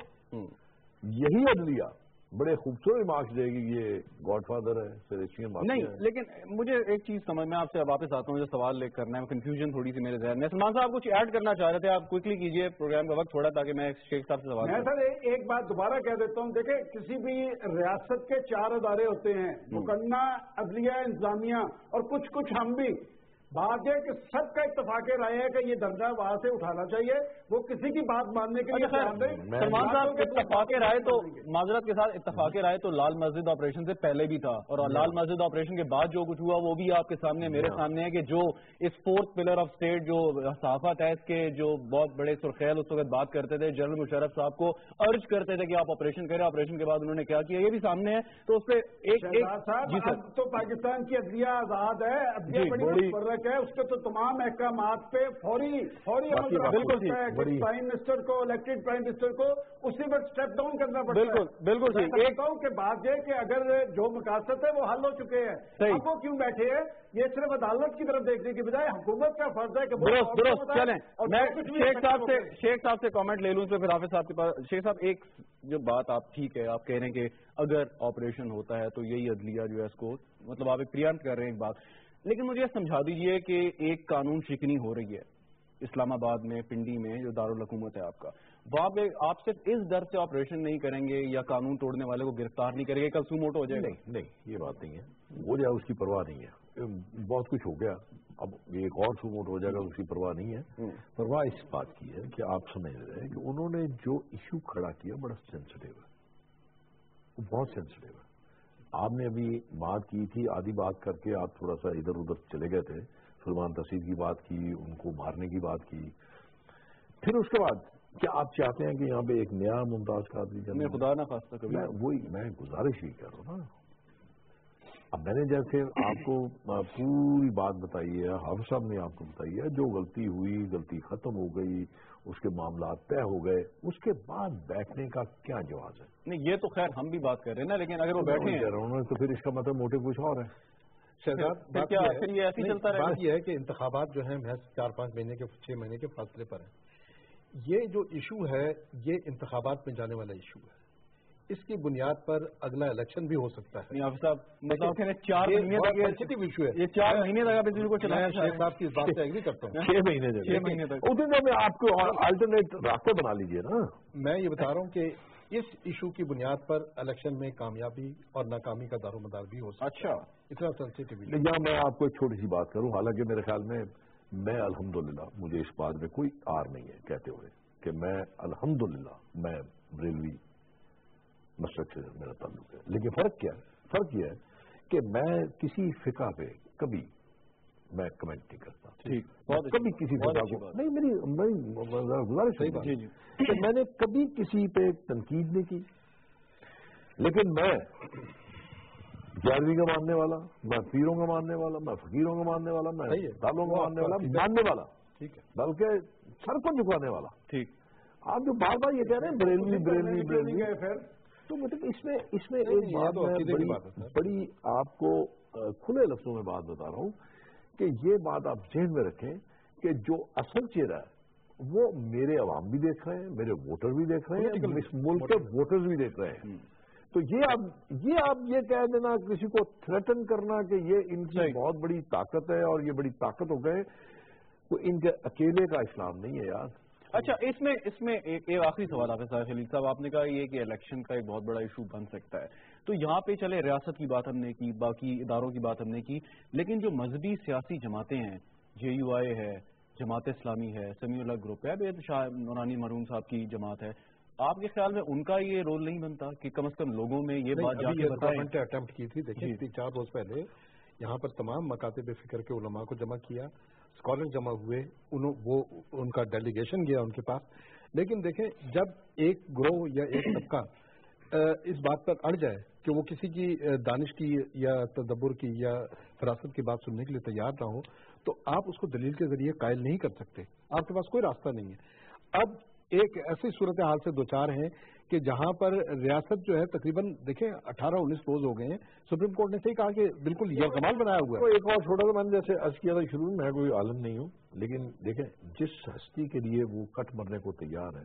یہی عدلیہ بڑے خوبصورت مارکس دے گی یہ گاڈ فادر ہے نہیں لیکن مجھے ایک چیز سمجھ میں آپ سے واپس آتا ہوں جو سوال لے کرنا ہے کنفیوژن تھوڑی سی میرے ذہن میں۔ سلمان صاحب کچھ ایڈ کرنا چاہ رہے تھے آپ کوئکلی کیجیے پروگرام کا وقت چھوڑا تاکہ میں شیخ صاحب سے سوال میں سر ایک- بات دوبارہ کہہ دیتا ہوں دیکھیں کسی بھی ریاست کے چار ادارے ہوتے ہیں مکنا عدلیہ انتظامیہ اور کچھ کچھ ہم بھی۔ بات ہے کہ سب کا اتفاق رائے ہے کہ یہ درجہ وہاں سے اٹھانا چاہیے۔ وہ کسی کی بات ماننے کے لیے اچھا سلمان صاحب اتفاق رائے تو معذرت کے ساتھ اتفاق رائے تو لال مسجد آپریشن سے پہلے بھی تھا۔ اور لال مسجد آپریشن کے بعد جو کچھ ہوا وہ بھی آپ کے سامنے میرے سامنے ہے کہ جو اس فورتھ پلر آف اسٹیٹ جو صحافت ہے اس کے جو بہت بڑے سرخیل اس وقت بات کرتے تھے جنرل مشرف صاحب کو ارج کرتے تھے کہ آپ آپریشن کریں۔ آپریشن کے بعد انہوں نے کیا کیا؟ یہ بھی سامنے ہے۔ تو اس پہ ایک ایک جی تو پاکستان کی عدلیہ آزاد ہے۔ جی، متفرق ہے اس کے تو تمام احکامات پہ فوری فوری بالکل بڑی- پرائم منسٹر کو الیکٹڈ پرائم منسٹر کو اسی وقت اسٹیپ ڈاؤن کرنا پڑتا ہے۔ بالکل، بالکل ٹھیک۔ ایک- ہوں کہ بات یہ کہ اگر جو مقاصد ہے وہ حل ہو چکے ہیں۔ اب وہ کیوں بیٹھے ہیں؟ یہ صرف عدالت کی طرف دیکھنے کی بجائے حکومت کا فرض ہے کہ درست کو درست چلیں۔ میں شیخ صاحب سے شیخ صاحب سے کامنٹ لے لوں تو پھر حافظ صاحب کے پاس شیخ صاحب ایک جو بات آپ ٹھیک ہے آپ کہہ رہے ہیں کہ اگر آپریشن ہوتا ہے تو یہی عدلیہ جو ہے اس کو مطلب آپ ایک پریانت کر رہے ہیں ایک بات۔ لیکن مجھے یہ سمجھا دیجیے کہ ایک قانون شکنی ہو رہی ہے۔ اسلام آباد میں پنڈی میں جو دارالحکومت ہے آپ کا۔ پہ آپ صرف اس ڈر سے آپریشن نہیں کریں گے یا قانون توڑنے والے کو گرفتار نہیں کریں گے کل سو موٹو ہو جائے گا۔ نہیں نہیں یہ بات نہیں ہے۔ ہو جائے اس کی پرواہ نہیں ہے۔ بہت کچھ ہو گیا۔ اب یہ ایک اور سوموٹ ہو جائے گا اس کی پرواہ نہیں ہے۔ پرواہ اس بات کی ہے کہ آپ سمجھ رہے ہیں کہ انہوں نے جو ایشو کھڑا کیا بڑا سینسٹیو ہے۔ وہ بہت سینسٹیو ہے۔ آپ نے ابھی بات کی تھی آدھی بات کر کے آپ تھوڑا سا ادھر ادھر چلے گئے تھے۔ سلمان تصیر کی بات کی ان کو مارنے کی بات کی۔ پھر اس کے بعد کیا آپ چاہتے ہیں کہ یہاں پہ ایک نیا ممتاز کا آدمی میں خدا نہ خواستہ کبھی میں وہی میں گزارش ہی کر رہا ہوں نا۔ اب میں نے جیسے آپ کو پوری بات بتائی ہے حافظ صاحب نے آپ کو بتائی ہے جو غلطی ہوئی غلطی ختم ہو گئی اس کے معاملات طے ہو گئے اس کے بعد بیٹھنے کا کیا جواز ہے؟ نہیں یہ تو خیر ہم بھی بات کر رہے ہیں نا لیکن اگر وہ بیٹھے ہیں۔ کہہ رہا ہوں نا، تو پھر اس کا مطلب موٹو کچھ اور ہے؟ بات یہ ہے کہ انتخابات جو ہیں محض چار پانچ مہینے کے چھ مہینے کے فاصلے پر ہیں۔ یہ جو ایشو ہے یہ انتخابات میں جانے والا ایشو ہے۔ اس کی بنیاد پر اگلا الیکشن بھی ہو سکتا ہے۔ یہ چار ہاں؟ مہینے تک ہاں؟ اس بات سے اگری کرتا ہوں۔ چھ مہینے چھ مہینے تک۔ اتنے میں آپ کو آلٹرنیٹ راستے بنا لیجیے نا۔ میں یہ بتا رہا ہوں کہ اس ایشو کی بنیاد پر الیکشن میں کامیابی اور ناکامی کا دار و مدار بھی ہو سکتا اچھا۔ اتنا سینسیٹیو یا میں آپ کو ایک چھوٹی سی بات کروں حالانکہ میرے خیال میں میں الحمدللہ مجھے اس بات میں کوئی آر نہیں ہے کہتے ہوئے کہ میں الحمدللہ میں بریلوی مسلک سے میرا تعلق ہے۔ لیکن فرق کیا ہے؟ فرق یہ ہے کہ میں کسی فقہ پہ کبھی میں کمنٹ نہیں کرتا۔ کبھی کسی نہیں میری گزارش کہ میں نے کبھی کسی پہ تنقید نہیں کی۔ لیکن میں گیارہویں کا ماننے والا میں پیروں کا ماننے والا میں فقیروں کا ماننے والا میں دالوں کا ماننے والا ماننے والا۔ ٹھیک ہے۔ بلکہ سر کو جھکانے والا۔ ٹھیک۔ آپ جو بار بار یہ کہہ رہے ہیں بریلوی بریلوی بریلوی۔ تو مطلب اس میں اس میں ایک بات بڑی آپ کو کھلے لفظوں میں بات بتا رہا ہوں کہ یہ بات آپ ذہن میں رکھیں کہ جو اصل چہرہ ہے وہ میرے عوام بھی دیکھ رہے ہیں میرے ووٹر بھی دیکھ رہے ہیں اس ملک کے ووٹر بھی دیکھ رہے ہیں۔ تو یہ آپ یہ آپ یہ کہہ دینا کسی کو تھریٹن کرنا کہ یہ ان کی بہت بڑی طاقت ہے اور یہ بڑی طاقت ہو گئے تو ان کے اکیلے کا اسلام نہیں ہے یار۔ اچھا اس میں اس میں ایک آخری سوال آپ صاحب خلید صاحب آپ نے کہا یہ کہ الیکشن کا ایک بہت بڑا ایشو بن سکتا ہے۔ تو یہاں پہ چلے ریاست کی بات ہم نے کی باقی اداروں کی بات ہم نے کی لیکن جو مذہبی سیاسی جماعتیں ہیں جے یو آئی ہے جماعت اسلامی ہے سمیع اللہ گروپ ہے بے شاہ نورانی مرحوم صاحب کی جماعت ہے۔ آپ کے خیال میں ان کا یہ رول نہیں بنتا کہ کم از کم لوگوں میں یہ بات اٹمپٹ کی تھی۔ دیکھیں جی۔ چار روز پہلے یہاں پر تمام مکاتب فکر کے علماء کو جمع کیا۔ اسکالر جمع ہوئے انہوں, وہ ان کا ڈیلیگیشن گیا ان کے پاس۔ لیکن دیکھیں جب ایک گروہ یا ایک طبقہ اس بات پر اڑ جائے کہ وہ کسی کی دانش کی یا تدبر کی یا فراست کی بات سننے کے لیے تیار نہ ہو تو آپ اس کو دلیل کے ذریعے قائل نہیں کر سکتے۔ آپ کے پاس کوئی راستہ نہیں ہے۔ اب ایک ایسی صورتحال سے دوچار ہیں کہ جہاں پر ریاست جو ہے تقریباً دیکھیں اٹھارہ انیس روز ہو گئے ہیں سپریم کورٹ نے صحیح کہا کہ بالکل یہ کمال بنایا ہوا ہے۔ ایک اور چھوٹا سا میں نے جیسے عرض کیا تھا شروع میں کوئی عالم نہیں ہوں لیکن دیکھیں جس ہستی کے لیے وہ کٹ مرنے کو تیار ہے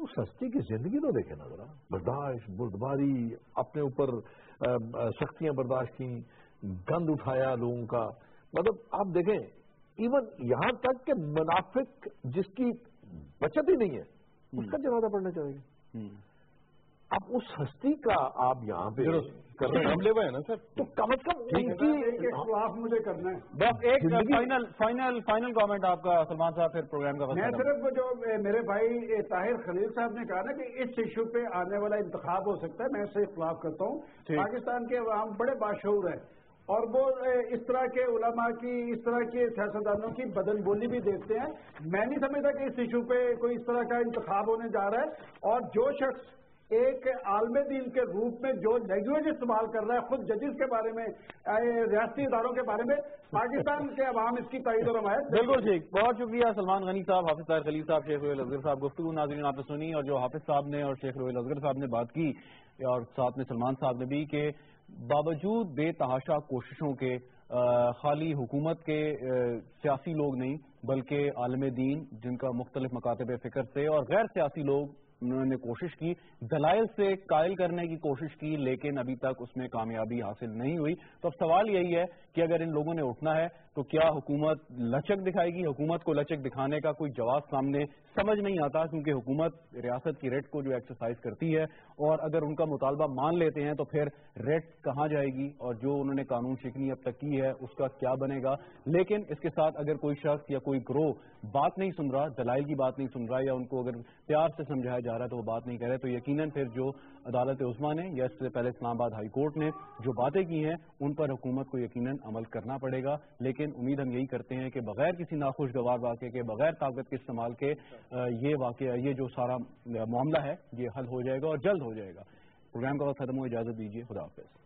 اس ہستی کی زندگی تو دیکھیں نا ذرا۔ برداشت بردباری اپنے اوپر سختیاں برداشت کی گند اٹھایا لوگوں کا۔ مطلب آپ دیکھیں ایون یہاں تک کہ منافق جس کی بچت ہی نہیں ہے اس کا جنازہ پڑھنا چاہیے اب اس ہستی کا آپ یہاں پہ کرنے ہم لے ہوئے ہیں نا سر۔ تو کم از کم ان کی مجھے کرنا ہے۔ بس ایک فائنل فائنل فائنل کامنٹ آپ کا سلمان صاحب پھر پروگرام کا میں صرف جو میرے بھائی طاہر خلیل صاحب نے کہا نا کہ اس ایشو پہ آنے والا انتخاب ہو سکتا ہے میں اسے سے اختلاف کرتا ہوں۔ پاکستان کے عوام بڑے باشعور ہیں۔ اور وہ اس طرح کے علماء کی، اس طرح کے سیاستدانوں کی بدن بولی بھی دیکھتے ہیں۔ میں نہیں سمجھتا کہ اس ایشو پہ کوئی اس طرح کا انتخاب ہونے جا رہا ہے۔ اور جو شخص ایک عالم دین کے روپ میں جو لینگویج استعمال کر رہا ہے، خود ججز کے بارے میں ریاستی اداروں کے بارے میں، پاکستان کے عوام اس کی تائید اور حمایت بالکل ٹھیک۔ بہت شکریہ سلمان غنی صاحب، حافظ طاہر خلیل صاحب، شیخ رویل اظہر صاحب، گفتگو ناظرین آپ نے سنی اور جو حافظ صاحب نے اور شیخ رویل اظہر صاحب نے بات کی۔ اور ساتھ میں سلمان صاحب نے بھی کہ باوجود بے تحاشا کوششوں کے خالی حکومت کے سیاسی لوگ نہیں، بلکہ عالم دین، جن کا مختلف مکاتب فکر سے اور غیر سیاسی لوگ، انہوں نے کوشش کی، دلائل سے قائل کرنے کی کوشش کی، لیکن ابھی تک اس میں کامیابی حاصل نہیں ہوئی۔ تو اب سوال یہی ہے کہ اگر ان لوگوں نے اٹھنا ہے تو کیا حکومت لچک دکھائے گی؟ حکومت کو لچک دکھانے کا کوئی جواب سامنے سمجھ نہیں آتا کیونکہ حکومت ریاست کی ریٹ کو جو ایکسرسائز کرتی ہے اور اگر ان کا مطالبہ مان لیتے ہیں تو پھر ریٹ کہاں جائے گی اور جو انہوں نے قانون شکنی اب تک کی ہے اس کا کیا بنے گا؟ لیکن اس کے ساتھ اگر کوئی شخص یا کوئی گروہ بات نہیں سن رہا، دلائل کی بات نہیں سن رہا یا ان کو اگر پیار سے سمجھایا جا رہا ہے تو وہ بات نہیں کر رہے، تو یقیناً پھر جو عدالت عثمہ نے یا اس سے پہلے اسلام آباد ہائی کورٹ نے جو باتیں کی ہیں، ان پر حکومت کو یقیناً عمل کرنا پڑے گا۔ لیکن امید ہم یہی کرتے ہیں کہ بغیر کسی ناخوشگوار واقعے کے، بغیر طاقت کے استعمال کے یہ واقعہ، یہ جو سارا معاملہ ہے، یہ حل ہو جائے گا اور جلد ہو جائے گا۔ پروگرام کا وقت ختم ہو اجازت دیجیے خدا حافظ۔